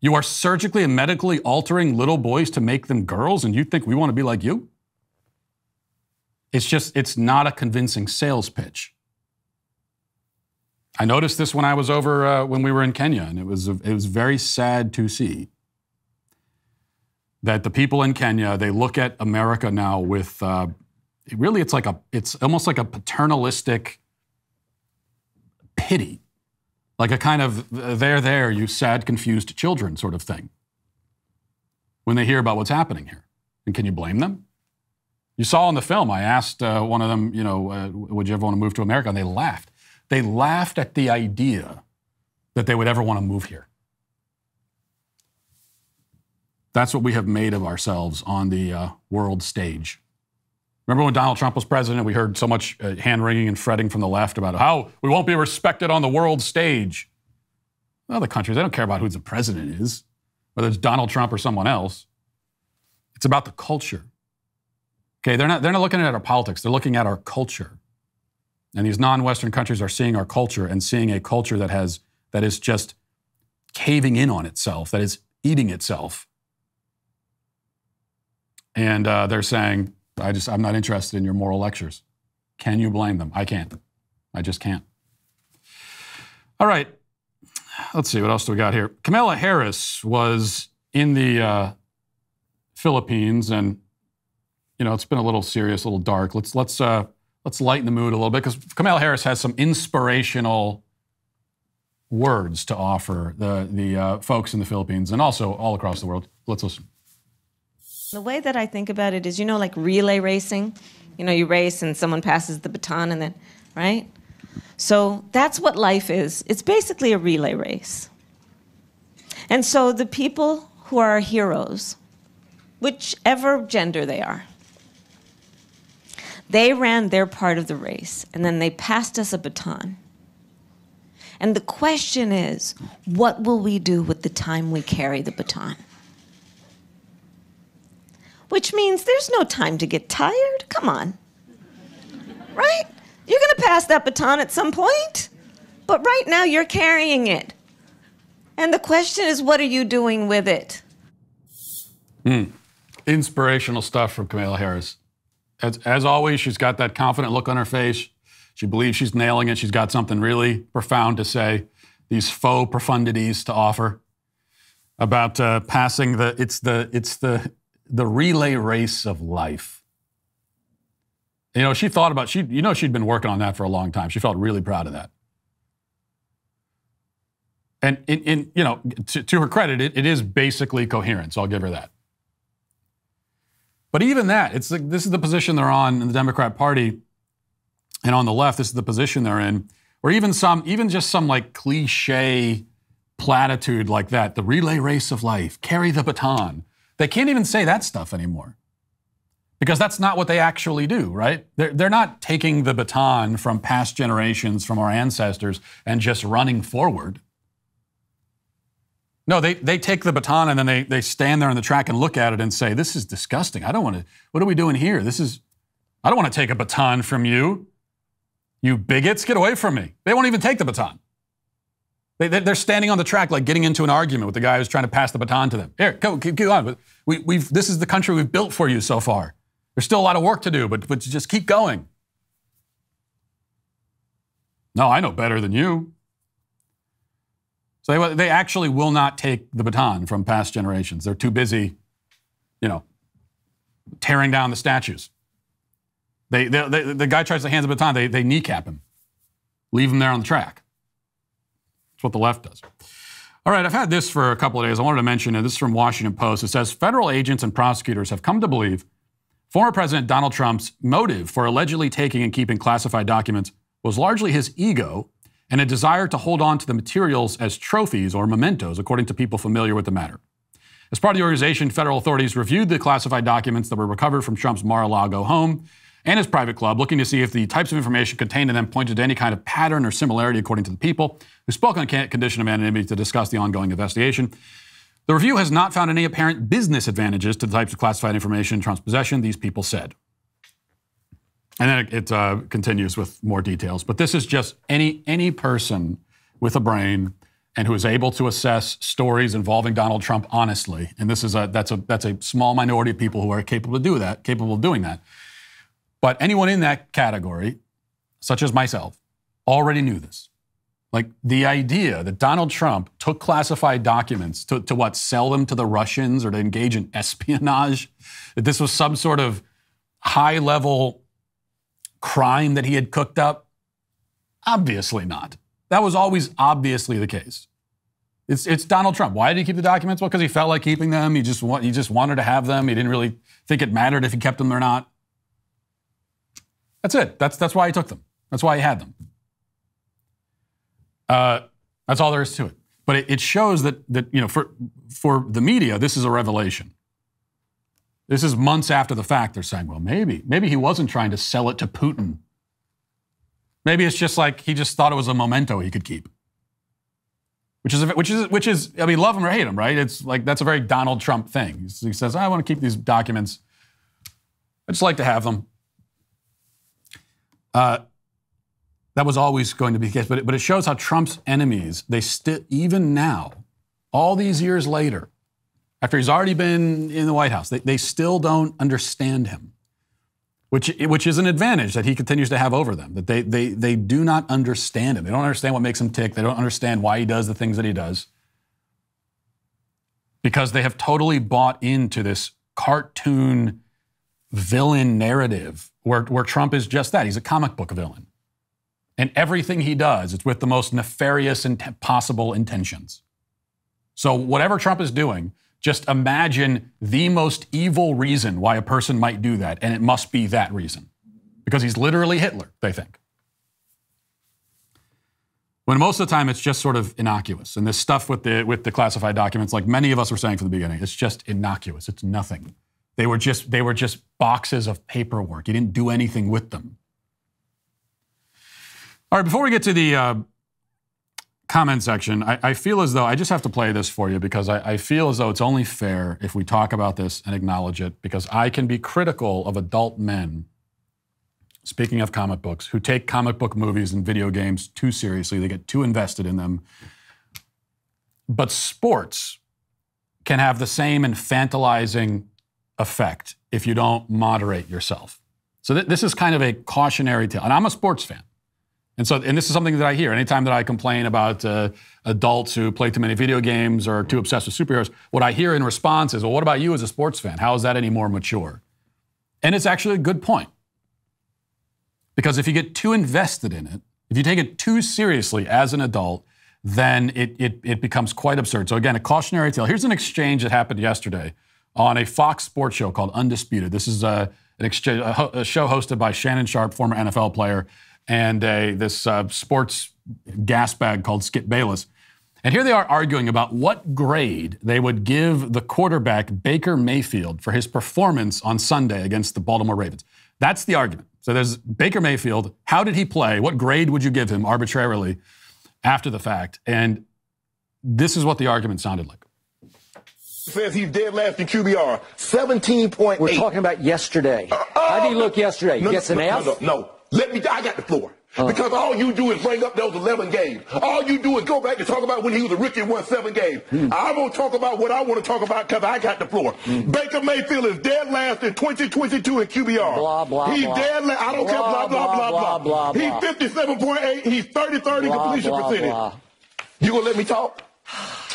You are surgically and medically altering little boys to make them girls, and you think we want to be like you? It's just, it's not a convincing sales pitch. I noticed this when I was over uh, when we were in Kenya, and it was it was very sad to see that the people in Kenya they look at America now with uh, really it's like a it's almost like a paternalistic pity, like a kind of there there you sad confused children sort of thing when they hear about what's happening here, and can you blame them? You saw in the film, I asked uh, one of them, you know, uh, would you ever want to move to America? And they laughed. They laughed at the idea that they would ever want to move here. That's what we have made of ourselves on the uh, world stage. Remember when Donald Trump was president, we heard so much uh, hand wringing and fretting from the left about how we won't be respected on the world stage. Other countries, they don't care about who the president is, whether it's Donald Trump or someone else. It's about the culture. Okay, they're not, they're not looking at our politics, they're looking at our culture. And these non-Western countries are seeing our culture and seeing a culture that has that is just caving in on itself, that is eating itself. And uh, they're saying, I just, I'm not interested in your moral lectures. Can you blame them? I can't. I just can't. All right. Let's see, what else do we got here? Kamala Harris was in the uh, Philippines, and you know it's been a little serious, a little dark. Let's let's uh, let's lighten the mood a little bit because Kamala Harris has some inspirational words to offer the the uh, folks in the Philippines and also all across the world. Let's listen. The way that I think about it is, you know, like relay racing. You know, you race and someone passes the baton and then, right? So that's what life is. It's basically a relay race. And so the people who are heroes, whichever gender they are, they ran their part of the race and then they passed us a baton. And the question is, what will we do with the time we carry the baton? which means there's no time to get tired. Come on. Right? You're going to pass that baton at some point, but right now you're carrying it. And the question is, what are you doing with it? Mm. Inspirational stuff from Kamala Harris. As, as always, she's got that confident look on her face. She believes she's nailing it. She's got something really profound to say, these faux profundities to offer about uh, passing the it's the it's the the relay race of life. You know, she thought about she you know she'd been working on that for a long time. She felt really proud of that. And in, in you know, to, to her credit, it, it is basically coherent. So I'll give her that. But even that, it's the, this is the position they're on in the Democrat Party, and on the left, this is the position they're in. Or even some, even just some like cliche platitude like that, the relay race of life, carry the baton. They can't even say that stuff anymore because that's not what they actually do, right? They're, they're not taking the baton from past generations, from our ancestors, and just running forward. No, they, they take the baton and then they, they stand there on the track and look at it and say, This is disgusting. I don't want to, what are we doing here? This is, I don't want to take a baton from you. You bigots, get away from me. They won't even take the baton. They, are standing on the track, like getting into an argument with the guy who's trying to pass the baton to them. Here, go, keep, keep on. We, we've, this is the country we've built for you so far. There's still a lot of work to do, but, but just keep going. No, I know better than you. So they, they actually will not take the baton from past generations. They're too busy, you know, tearing down the statues. They, they, they the guy tries to hand the baton, they, they kneecap him, leave him there on the track. That's what the left does. All right, I've had this for a couple of days. I wanted to mention it. This is from Washington Post. It says federal agents and prosecutors have come to believe former President Donald Trump's motive for allegedly taking and keeping classified documents was largely his ego and a desire to hold on to the materials as trophies or mementos, according to people familiar with the matter. As part of the organization, federal authorities reviewed the classified documents that were recovered from Trump's Mar a Lago home and his private club, looking to see if the types of information contained in them pointed to any kind of pattern or similarity, according to the people who spoke on condition of anonymity to discuss the ongoing investigation. The review has not found any apparent business advantages to the types of classified information in Trump's possession, these people said. And then it, uh, continues with more details. But this is just any, any person with a brain and who is able to assess stories involving Donald Trump honestly. And this is a, that's, a, that's a small minority of people who are capable of do that, capable of doing that. But anyone in that category, such as myself, already knew this. Like the idea that Donald Trump took classified documents to, to what, sell them to the Russians or to engage in espionage, that this was some sort of high level crime that he had cooked up? Obviously not. That was always obviously the case. It's, it's Donald Trump. Why did he keep the documents? Well, because he felt like keeping them. He just, want, he just wanted to have them. He didn't really think it mattered if he kept them or not. That's it. That's, that's why he took them. That's why he had them. Uh, that's all there is to it. But it, it shows that that you know for for the media, this is a revelation. This is months after the fact. They're saying, well, maybe maybe he wasn't trying to sell it to Putin. Maybe it's just like he just thought it was a memento he could keep. Which is which is which is I mean, love him or hate him, right? It's like that's a very Donald Trump thing. He says, I want to keep these documents. I just like to have them. Uh, that was always going to be the case, but it, but it shows how Trump's enemies, they still, even now, all these years later, after he's already been in the White House, they, they still don't understand him, which, which is an advantage that he continues to have over them, that they, they, they do not understand him. They don't understand what makes him tick. They don't understand why he does the things that he does because they have totally bought into this cartoon villain narrative where, where Trump is just that. He's a comic book villain. And everything he does, it's with the most nefarious and possible intentions. So, whatever Trump is doing, just imagine the most evil reason why a person might do that, and it must be that reason. Because he's literally Hitler, they think. When most of the time it's just sort of innocuous. And this stuff with the, with the classified documents, like many of us were saying from the beginning, it's just innocuous. It's nothing. They were just, they were just boxes of paperwork. You didn't do anything with them. All right, before we get to the uh, comment section, I, I, feel as though I just have to play this for you because I, I, feel as though it's only fair if we talk about this and acknowledge it because I can be critical of adult men, speaking of comic books, who take comic book movies and video games too seriously. They get too invested in them. But sports can have the same infantilizing effect if you don't moderate yourself. So th- this is kind of a cautionary tale. And I'm a sports fan. And so, and this is something that I hear anytime that I complain about uh, adults who play too many video games or are too obsessed with superheroes. What I hear in response is, "Well, what about you as a sports fan? How is that any more mature?" And it's actually a good point because if you get too invested in it, if you take it too seriously as an adult, then it, it, it becomes quite absurd. So again, a cautionary tale. Here's an exchange that happened yesterday on a Fox Sports show called Undisputed. This is a, an exchange, a, a show hosted by Shannon Sharpe, former NFL player and a, this uh, sports gas bag called Skip Bayless. And here they are arguing about what grade they would give the quarterback Baker Mayfield for his performance on Sunday against the Baltimore Ravens. That's the argument. So there's Baker Mayfield. How did he play? What grade would you give him arbitrarily after the fact? And this is what the argument sounded like. Says he's dead last in QBR, 17.8. We're talking about yesterday. Uh, uh, How did he look yesterday? No, Gets an no, F? No, no, let me, I got the floor. Uh. Because all you do is bring up those 11 games. All you do is go back and talk about when he was a rookie and won seven games. Mm. I'm going to talk about what I want to talk about because I got the floor. Mm. Baker Mayfield is dead last in 2022 in QBR. Blah, blah, He's blah. dead last. I don't blah, care. Blah, blah, blah, blah. blah, blah. He's 57.8. He's 30-30 completion percentage. You going to let me talk?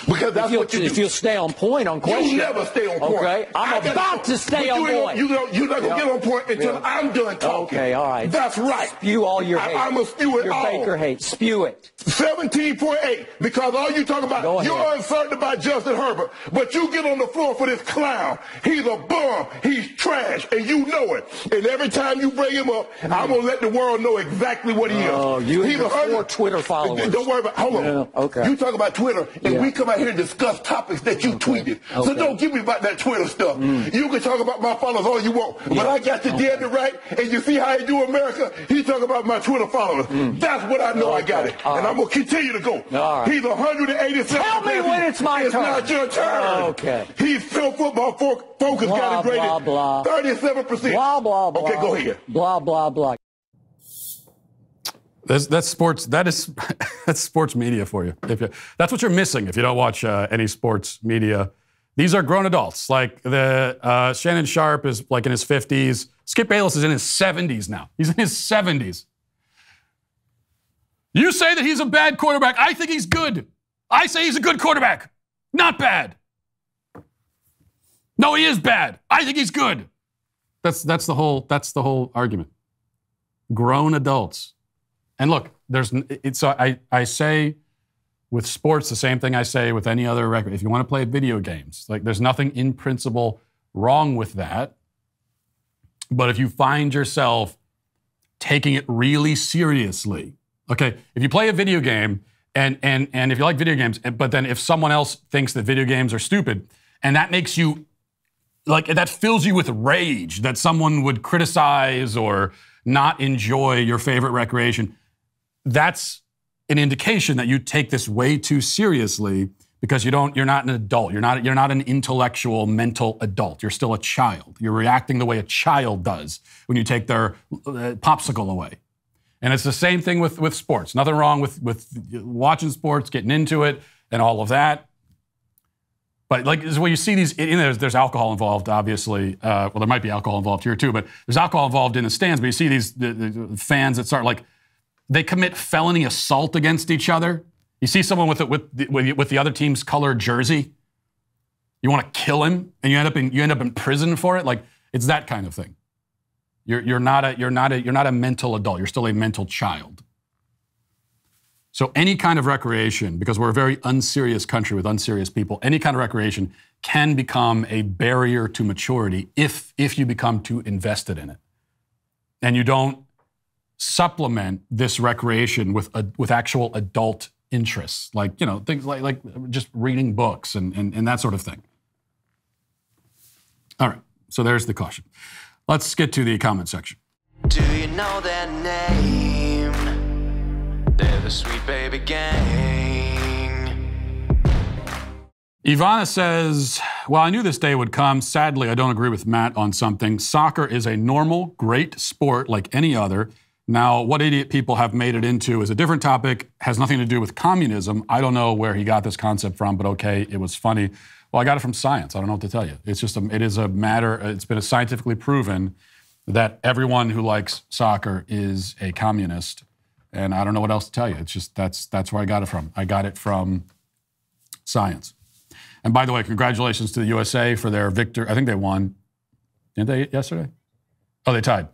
Because that's if what you do. If you'll stay on point on questions. You never stay on point. Okay, I'm about to stay on point. You know, you're not going to get on point until Yeah. I'm done talking. Okay, all right. That's right. Spew all your hate. I, I'm going to spew it your all. Baker hate. Spew it. 17.8 because all you talk about, you're uncertain about Justin Herbert, but you get on the floor for this clown. He's a bum. He's trash, and you know it. And every time you bring him up, hmm. I'm going to let the world know exactly what he is. Oh, you and He's your a hundred- four Twitter followers. Don't worry about Hold on. Yeah, okay. You talk about Twitter, and Yeah. we come out here and discuss topics that you tweeted. So Okay. Mm. don't give me about that Twitter stuff. You can talk about my followers all you want, but I got the dead to right, and you see how he do America? He talk about my Twitter followers. That's what I know I got it. Mm. All and right. I'm going to continue to go. Right. He's 187. Tell me when it's my it's turn. not your turn. Okay. He's Phil Football Focus Blah, got it graded blah, blah. 37%. Blah, blah, blah. Okay, go ahead. Blah, blah, blah. That's, that's sports. That is that's sports media for you. You. That's what you're missing if you don't watch uh, any sports media. These are grown adults. Like the uh, Shannon Sharpe is like in his 50s. Skip Bayless is in his 70s now. He's in his 70s. You say that he's a bad quarterback. I think he's good. I say he's a good quarterback. Not bad. No, he is bad. I think he's good. That's that's the whole that's the whole argument. Grown adults. And look, there's it's I I say with sports the same thing I say with any other record. If you want to play video games, like there's nothing in principle wrong with that. But if you find yourself taking it really seriously, okay, if you play a video game And and and if you like video games, but then if someone else thinks that video games are stupid, and that makes you like that fills you with rage that someone would criticize or not enjoy your favorite recreation, that's an indication that you take this way too seriously because you don't you're not an adult. You're not you're not an intellectual mental adult. You're still a child. You're reacting the way a child does when you take their uh, popsicle away. And it's the same thing with with sports. Nothing wrong with with watching sports getting into it and all of that. But like is you see these, you know, there's, there's alcohol involved, obviously. Uh, well, there might be alcohol involved here too, but there's alcohol involved in the stands. But you see these the, the fans that start like they commit felony assault against each other. You see someone with it with the, with, the other team's colored jersey. You want to kill him, and you end up in you end up in prison for it. Like it's that kind of thing. You're you're not a you're not a you're not a mental adult. You're still a mental child. So any kind of recreation, because we're a very unserious country with unserious people, any kind of recreation can become a barrier to maturity if if you become too invested in it, and you don't supplement this recreation with a, with actual adult interests, like you know things like like just reading books and, and and that sort of thing. All right, so there's the caution. Let's get to the comment section. Do you know their name? They're the Sweet Baby Gang. Ivana says, Well, I knew this day would come. Sadly, I don't agree with Matt on something. Soccer is a normal, great sport like any other. Now, what idiot people have made it into is a different topic, has nothing to do with communism. I don't know where he got this concept from, but okay, it was funny. Well, I got it from science. I don't know what to tell you. It's just a, it is a matter, it's been scientifically proven that everyone who likes soccer is a communist. And I don't know what else to tell you. It's just that's that's where I got it from. I got it from science. And by the way, congratulations to the USA for their victory. I think they won. Didn't they yesterday? Oh, they tied.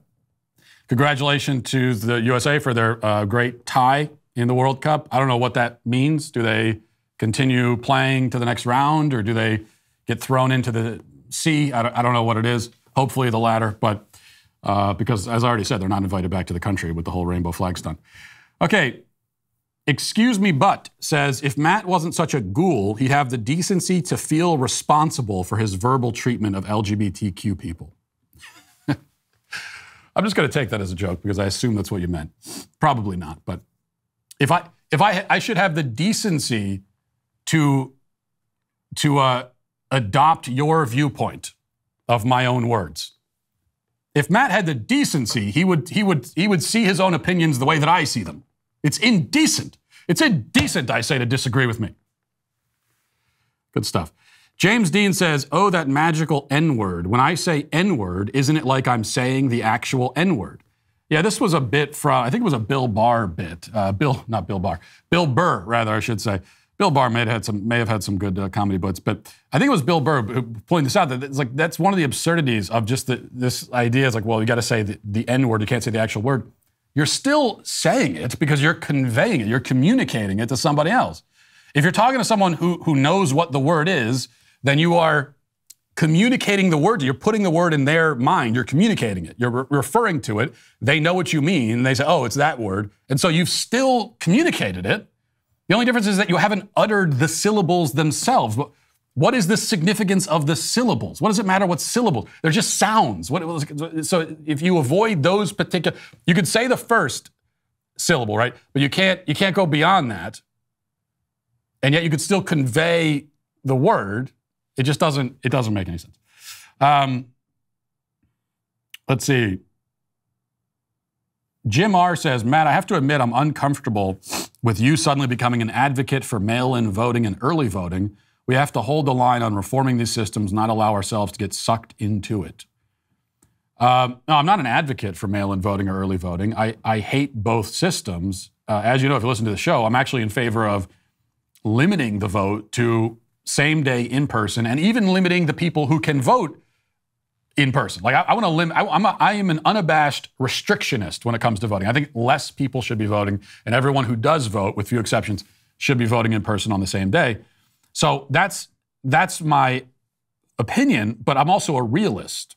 Congratulations to the USA for their uh, great tie in the World Cup. I don't know what that means. Do they continue playing to the next round or do they get thrown into the sea? I don't, I don't know what it is. Hopefully the latter, but uh, because as I already said, they're not invited back to the country with the whole rainbow flag stunt. Okay, excuse me, but says if Matt wasn't such a ghoul, he'd have the decency to feel responsible for his verbal treatment of LGBTQ people. I'm just going to take that as a joke because I assume that's what you meant. Probably not, but if I if I I should have the decency to to uh, adopt your viewpoint of my own words. If Matt had the decency, he would he would he would see his own opinions the way that I see them. It's indecent. It's indecent, I say, to disagree with me. Good stuff. James Dean says, Oh, that magical N word. When I say N word, isn't it like I'm saying the actual N word? Yeah, this was a bit from, I think it was a Bill Barr bit. Uh, Bill, not Bill Barr, Bill Burr, rather, I should say. Bill Barr may have had some, may have had some good uh, comedy bits, but I think it was Bill Burr who pointed this out that it's like that's one of the absurdities of just the, this idea is like, well, you got to say the, the N word, you can't say the actual word. You're still saying it because you're conveying it, you're communicating it to somebody else. If you're talking to someone who, who knows what the word is, then you are communicating the word. You're putting the word in their mind. You're communicating it. You're re- referring to it. They know what you mean. And they say, oh, it's that word. And so you've still communicated it. The only difference is that you haven't uttered the syllables themselves. What is the significance of the syllables? What does it matter what syllables? They're just sounds. What, so if you avoid those particular, you could say the first syllable, right? But you can't you can't go beyond that. And yet you could still convey the word. It just doesn't it doesn't make any sense. Um, let's see. Jim R says, Matt, I have to admit I'm uncomfortable with you suddenly becoming an advocate for mail in voting and early voting. We have to hold the line on reforming these systems, not allow ourselves to get sucked into it. Um, no, I'm not an advocate for mail in voting or early voting. I, I hate both systems. Uh, as you know, if you listen to the show, I'm actually in favor of limiting the vote to same day in person and even limiting the people who can vote in person. Like I, I want to limit. I, I'm a, I am an unabashed restrictionist when it comes to voting. I think less people should be voting, and everyone who does vote, with few exceptions, should be voting in person on the same day. So that's that's my opinion. But I'm also a realist.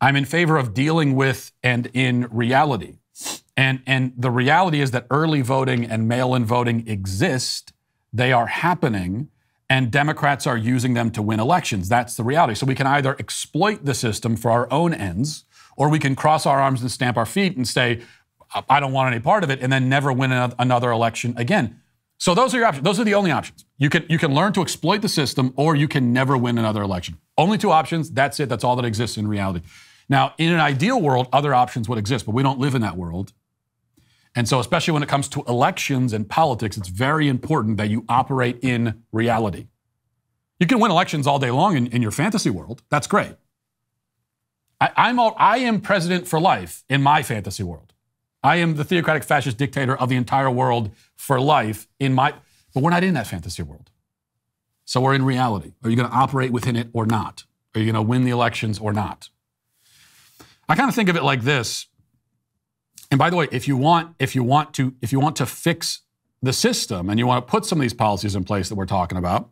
I'm in favor of dealing with and in reality. And, and the reality is that early voting and mail in voting exist, they are happening, and Democrats are using them to win elections. That's the reality. So we can either exploit the system for our own ends, or we can cross our arms and stamp our feet and say, I don't want any part of it, and then never win another election again. So those are your options. Those are the only options. You can you can learn to exploit the system, or you can never win another election. Only two options. That's it. That's all that exists in reality. Now, in an ideal world, other options would exist, but we don't live in that world. And so, especially when it comes to elections and politics, it's very important that you operate in reality. You can win elections all day long in, in your fantasy world. That's great. I, I'm all, I am president for life in my fantasy world. I am the theocratic fascist dictator of the entire world for life in my, but we're not in that fantasy world. So we're in reality. Are you going to operate within it or not? Are you going to win the elections or not? I kind of think of it like this. And by the way, if you want, if you want to, if you want to fix the system and you want to put some of these policies in place that we're talking about,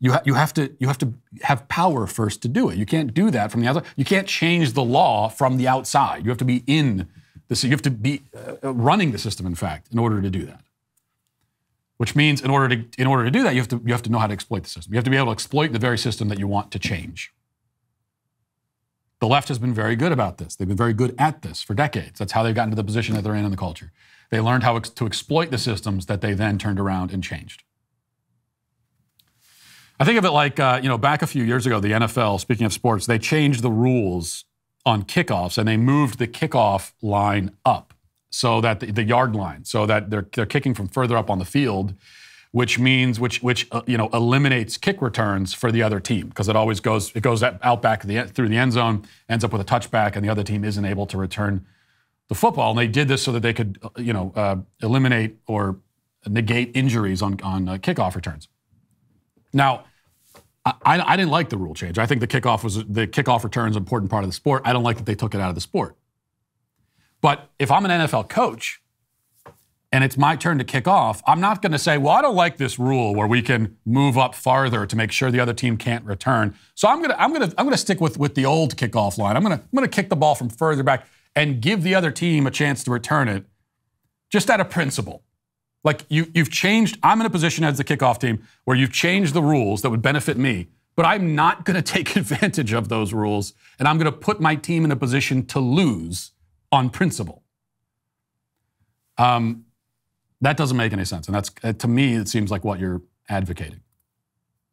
you, ha- you have to you have to have power first to do it. You can't do that from the outside. You can't change the law from the outside. You have to be in the sy- you have to be uh, running the system. In fact, in order to do that, which means in order to in order to do that, you have to you have to know how to exploit the system. You have to be able to exploit the very system that you want to change. The left has been very good about this. They've been very good at this for decades. That's how they've gotten to the position that they're in in the culture. They learned how to exploit the systems that they then turned around and changed. I think of it like, uh, you know, back a few years ago, the NFL, speaking of sports, they changed the rules on kickoffs and they moved the kickoff line up so that the, the yard line, so that they're, they're kicking from further up on the field, which means, which, which uh, you know, eliminates kick returns for the other team because it always goes, it goes out back the, through the end zone, ends up with a touchback, and the other team isn't able to return the football. And they did this so that they could, uh, you know, uh, eliminate or negate injuries on, on uh, kickoff returns. Now, I, I didn't like the rule change. I think the kickoff was the kickoff return is an important part of the sport. I don't like that they took it out of the sport. But if I'm an NFL coach and it's my turn to kick off, I'm not going to say, well, I don't like this rule where we can move up farther to make sure the other team can't return. So I'm going to I'm going to I'm going to stick with with the old kickoff line. I'm going to I'm going to kick the ball from further back and give the other team a chance to return it just out of principle. Like you, you've changed. I'm in a position as the kickoff team where you've changed the rules that would benefit me, but I'm not going to take advantage of those rules, and I'm going to put my team in a position to lose on principle. Um, that doesn't make any sense, and that's uh, to me it seems like what you're advocating.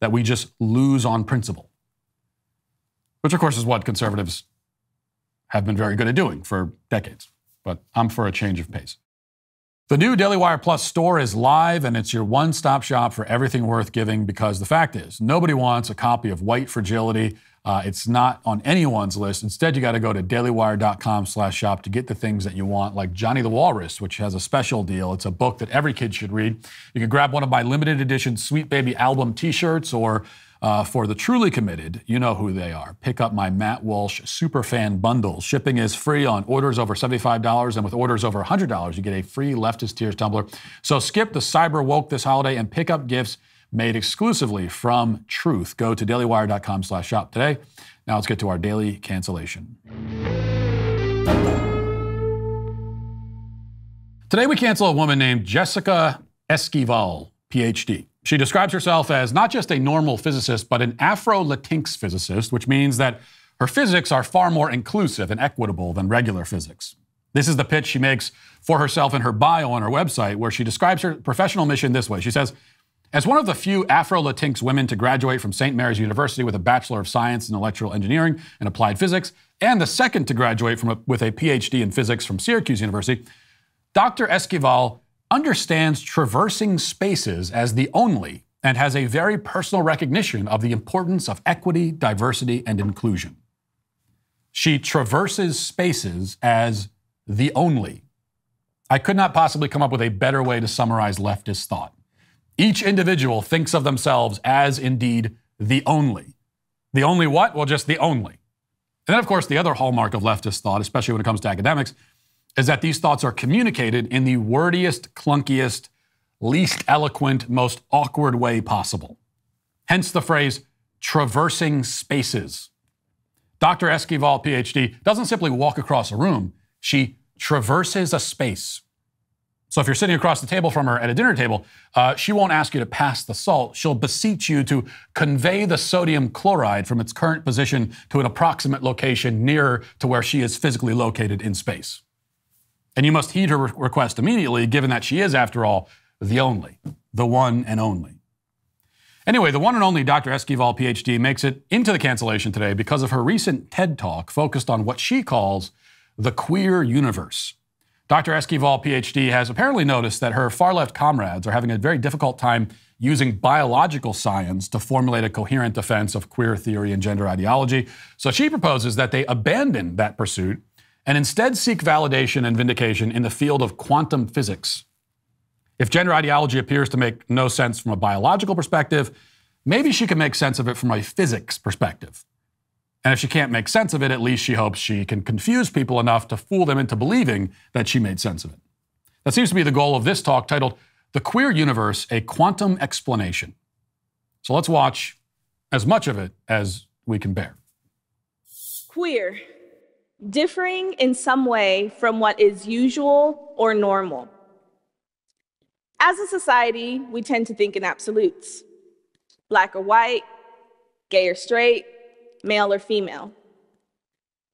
That we just lose on principle, which of course is what conservatives have been very good at doing for decades. But I'm for a change of pace. The new Daily Wire Plus store is live and it's your one stop shop for everything worth giving because the fact is, nobody wants a copy of White Fragility. Uh, it's not on anyone's list. Instead, you got to go to dailywire.com slash shop to get the things that you want, like Johnny the Walrus, which has a special deal. It's a book that every kid should read. You can grab one of my limited edition Sweet Baby album t shirts or uh, for the truly committed, you know who they are. Pick up my Matt Walsh Superfan bundle. Shipping is free on orders over $75, and with orders over $100, you get a free Leftist Tears tumbler. So skip the cyber woke this holiday and pick up gifts made exclusively from Truth. Go to dailywire.com slash shop today. Now let's get to our daily cancellation. Today we cancel a woman named Jessica Esquivel, PhD. She describes herself as not just a normal physicist, but an Afro Latinx physicist, which means that her physics are far more inclusive and equitable than regular physics. This is the pitch she makes for herself in her bio on her website, where she describes her professional mission this way. She says, as one of the few Afro Latinx women to graduate from St. Mary's University with a Bachelor of Science in Electrical Engineering and Applied Physics, and the second to graduate a, with a PhD in Physics from Syracuse University, Dr. Esquivel understands traversing spaces as the only and has a very personal recognition of the importance of equity, diversity, and inclusion. She traverses spaces as the only. I could not possibly come up with a better way to summarize leftist thought. Each individual thinks of themselves as indeed the only. The only what? Well, just the only. And then, of course, the other hallmark of leftist thought, especially when it comes to academics, is that these thoughts are communicated in the wordiest, clunkiest, least eloquent, most awkward way possible. Hence the phrase traversing spaces. Dr. Esquivel, PhD, doesn't simply walk across a room, she traverses a space. So if you're sitting across the table from her at a dinner table, uh, she won't ask you to pass the salt. She'll beseech you to convey the sodium chloride from its current position to an approximate location nearer to where she is physically located in space. And you must heed her re- request immediately, given that she is, after all, the only, the one and only. Anyway, the one and only Dr. Esquivel, PhD, makes it into the cancellation today because of her recent TED talk focused on what she calls the queer universe. Dr. Esquivel, PhD, has apparently noticed that her far left comrades are having a very difficult time using biological science to formulate a coherent defense of queer theory and gender ideology. So she proposes that they abandon that pursuit and instead seek validation and vindication in the field of quantum physics. If gender ideology appears to make no sense from a biological perspective, maybe she can make sense of it from a physics perspective. And if she can't make sense of it, at least she hopes she can confuse people enough to fool them into believing that she made sense of it. That seems to be the goal of this talk titled The Queer Universe A Quantum Explanation. So let's watch as much of it as we can bear. Queer, differing in some way from what is usual or normal. As a society, we tend to think in absolutes black or white, gay or straight, male or female.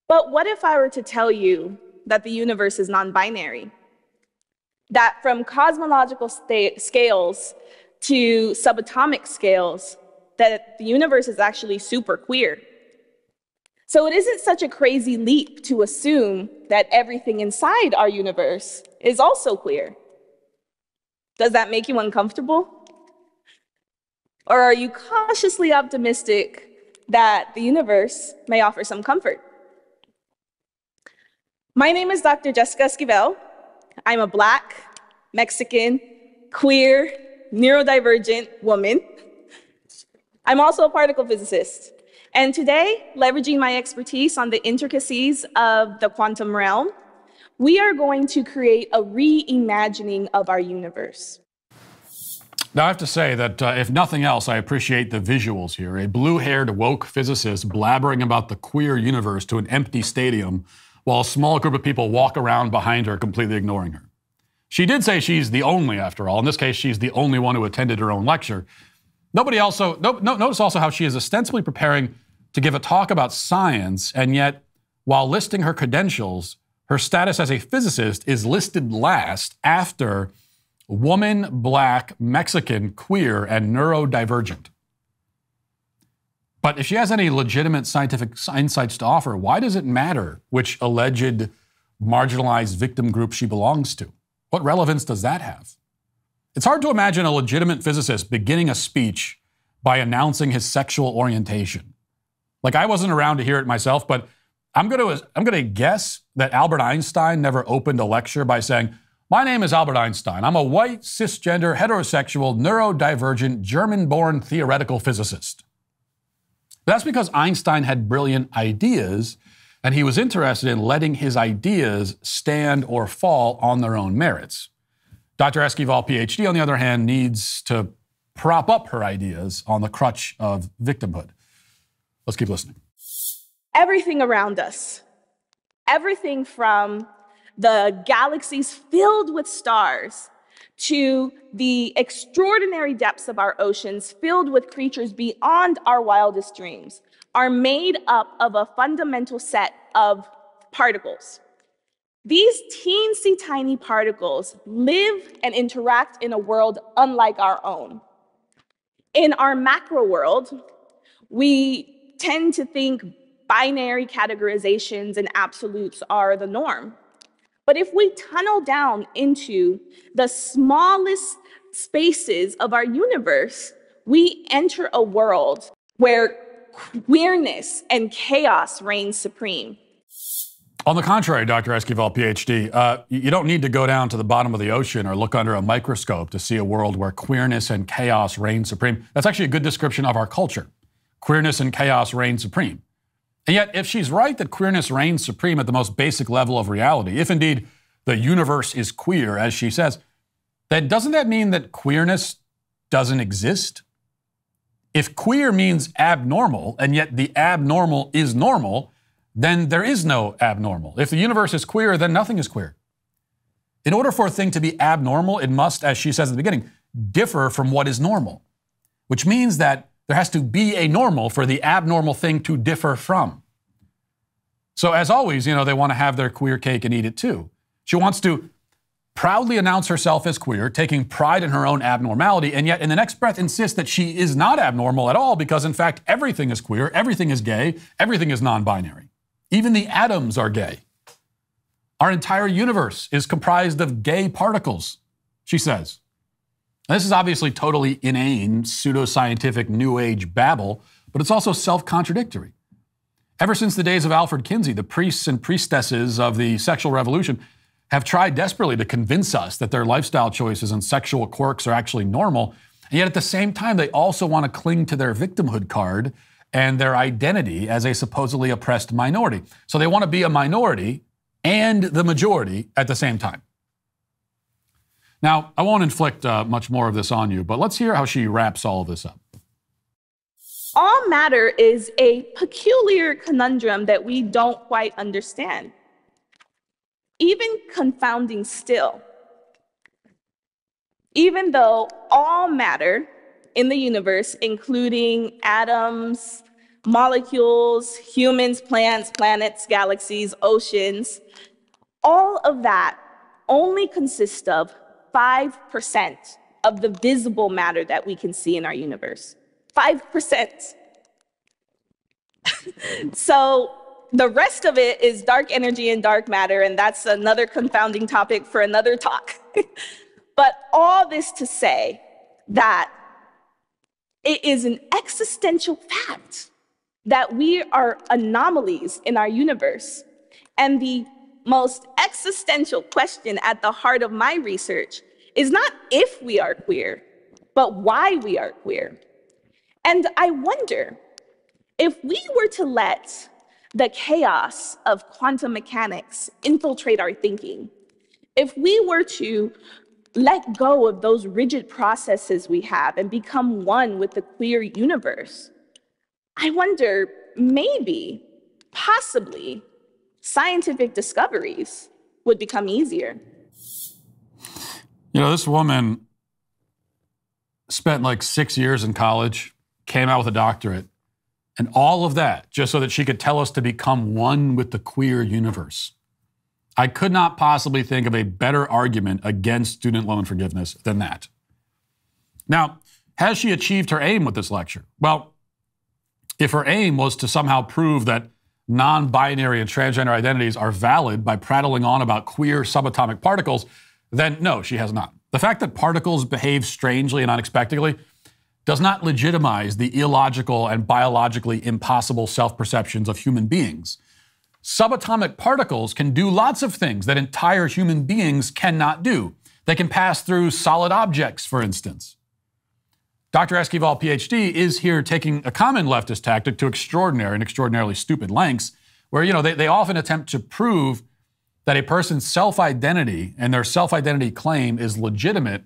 But what if I were to tell you that the universe is non binary? That from cosmological scales to subatomic scales, that the universe is actually super queer. So it isn't such a crazy leap to assume that everything inside our universe is also queer. Does that make you uncomfortable? Or are you cautiously optimistic that the universe may offer some comfort? My name is Dr. Jessica Esquivel. I'm a Black, Mexican, queer, neurodivergent woman. I'm also a particle physicist. And today, leveraging my expertise on the intricacies of the quantum realm, we are going to create a reimagining of our universe. Now, I have to say that uh, if nothing else, I appreciate the visuals here. A blue haired woke physicist blabbering about the queer universe to an empty stadium while a small group of people walk around behind her, completely ignoring her. She did say she's the only, after all. In this case, she's the only one who attended her own lecture. Nobody also, no, no, notice also how she is ostensibly preparing to give a talk about science, and yet, while listing her credentials, her status as a physicist is listed last after woman, black, Mexican, queer, and neurodivergent. But if she has any legitimate scientific insights to offer, why does it matter which alleged marginalized victim group she belongs to? What relevance does that have? It's hard to imagine a legitimate physicist beginning a speech by announcing his sexual orientation. Like I wasn't around to hear it myself, but I'm going to I'm going to guess that Albert Einstein never opened a lecture by saying, "My name is Albert Einstein. I'm a white, cisgender, heterosexual, neurodivergent, German-born theoretical physicist." That's because Einstein had brilliant ideas and he was interested in letting his ideas stand or fall on their own merits. Dr. Esquivel, PhD, on the other hand, needs to prop up her ideas on the crutch of victimhood. Let's keep listening. Everything around us, everything from the galaxies filled with stars to the extraordinary depths of our oceans filled with creatures beyond our wildest dreams, are made up of a fundamental set of particles. These teensy tiny particles live and interact in a world unlike our own. In our macro world, we tend to think binary categorizations and absolutes are the norm. But if we tunnel down into the smallest spaces of our universe, we enter a world where queerness and chaos reign supreme. On the contrary, Dr. Esquivel, PhD, uh, you don't need to go down to the bottom of the ocean or look under a microscope to see a world where queerness and chaos reign supreme. That's actually a good description of our culture. Queerness and chaos reign supreme. And yet, if she's right that queerness reigns supreme at the most basic level of reality, if indeed the universe is queer, as she says, then doesn't that mean that queerness doesn't exist? If queer means abnormal, and yet the abnormal is normal, then there is no abnormal. If the universe is queer, then nothing is queer. In order for a thing to be abnormal, it must, as she says at the beginning, differ from what is normal, which means that there has to be a normal for the abnormal thing to differ from. So, as always, you know, they want to have their queer cake and eat it too. She wants to proudly announce herself as queer, taking pride in her own abnormality, and yet in the next breath insists that she is not abnormal at all because, in fact, everything is queer, everything is gay, everything is non binary. Even the atoms are gay. Our entire universe is comprised of gay particles, she says. Now, this is obviously totally inane, pseudoscientific, new age babble, but it's also self contradictory. Ever since the days of Alfred Kinsey, the priests and priestesses of the sexual revolution have tried desperately to convince us that their lifestyle choices and sexual quirks are actually normal. And yet at the same time, they also want to cling to their victimhood card and their identity as a supposedly oppressed minority. So they want to be a minority and the majority at the same time. Now, I won't inflict uh, much more of this on you, but let's hear how she wraps all of this up. All matter is a peculiar conundrum that we don't quite understand. Even confounding still. Even though all matter in the universe, including atoms, molecules, humans, plants, planets, galaxies, oceans, all of that only consists of 5% of the visible matter that we can see in our universe. 5%. so the rest of it is dark energy and dark matter, and that's another confounding topic for another talk. but all this to say that it is an existential fact that we are anomalies in our universe. And the most existential question at the heart of my research is not if we are queer, but why we are queer. And I wonder if we were to let the chaos of quantum mechanics infiltrate our thinking, if we were to let go of those rigid processes we have and become one with the queer universe, I wonder maybe, possibly, scientific discoveries would become easier. You know, this woman spent like six years in college, came out with a doctorate, and all of that just so that she could tell us to become one with the queer universe. I could not possibly think of a better argument against student loan forgiveness than that. Now, has she achieved her aim with this lecture? Well, if her aim was to somehow prove that non binary and transgender identities are valid by prattling on about queer subatomic particles, then no, she has not. The fact that particles behave strangely and unexpectedly does not legitimize the illogical and biologically impossible self perceptions of human beings. Subatomic particles can do lots of things that entire human beings cannot do. They can pass through solid objects, for instance. Dr. Esquivel, PhD, is here taking a common leftist tactic to extraordinary and extraordinarily stupid lengths, where you know they, they often attempt to prove that a person's self-identity and their self-identity claim is legitimate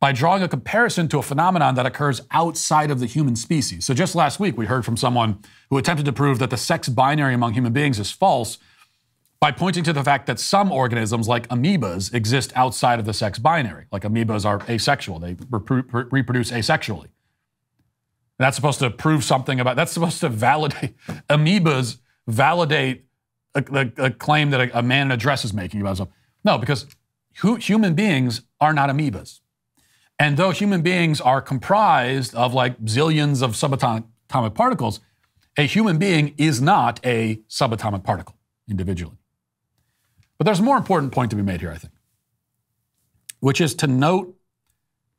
by drawing a comparison to a phenomenon that occurs outside of the human species. So just last week, we heard from someone who attempted to prove that the sex binary among human beings is false by pointing to the fact that some organisms, like amoebas, exist outside of the sex binary. Like amoebas are asexual, they repro- reproduce asexually. That's supposed to prove something about, that's supposed to validate, amoebas validate a, a, a claim that a, a, man in a dress is making about himself. No, because hu- human beings are not amoebas. And though human beings are comprised of like zillions of subatomic particles, a human being is not a subatomic particle individually. But there's a more important point to be made here, I think, which is to note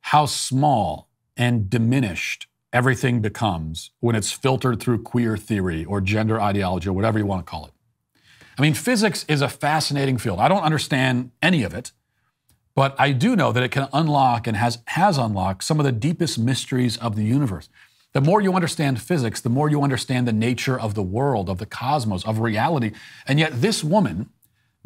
how small and diminished everything becomes when it's filtered through queer theory or gender ideology or whatever you want to call it. I mean, physics is a fascinating field. I don't understand any of it. But I do know that it can unlock and has, has unlocked some of the deepest mysteries of the universe. The more you understand physics, the more you understand the nature of the world, of the cosmos, of reality. And yet, this woman,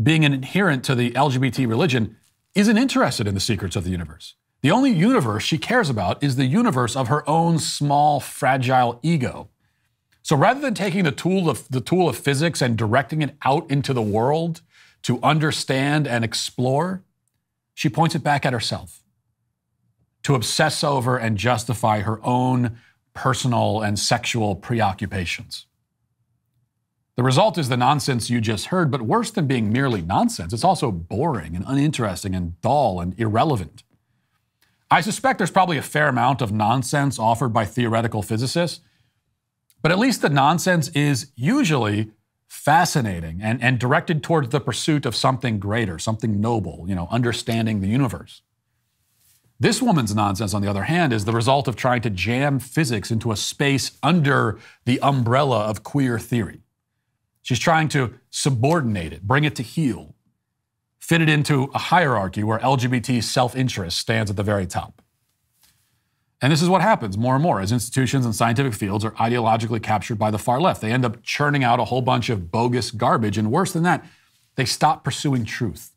being an adherent to the LGBT religion, isn't interested in the secrets of the universe. The only universe she cares about is the universe of her own small, fragile ego. So rather than taking the tool of the tool of physics and directing it out into the world to understand and explore, she points it back at herself to obsess over and justify her own personal and sexual preoccupations. The result is the nonsense you just heard, but worse than being merely nonsense, it's also boring and uninteresting and dull and irrelevant. I suspect there's probably a fair amount of nonsense offered by theoretical physicists, but at least the nonsense is usually fascinating and, and directed towards the pursuit of something greater, something noble, you know, understanding the universe. This woman's nonsense, on the other hand, is the result of trying to jam physics into a space under the umbrella of queer theory. She's trying to subordinate it, bring it to heel, fit it into a hierarchy where LGBT self interest stands at the very top. And this is what happens more and more as institutions and scientific fields are ideologically captured by the far left. They end up churning out a whole bunch of bogus garbage, and worse than that, they stop pursuing truth.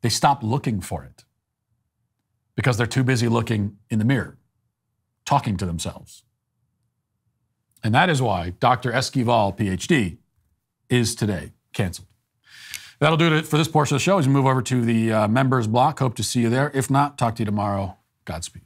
They stop looking for it because they're too busy looking in the mirror, talking to themselves. And that is why Dr. Esquivel, PhD, is today canceled. That'll do it for this portion of the show as we move over to the uh, members block. Hope to see you there. If not, talk to you tomorrow. Godspeed.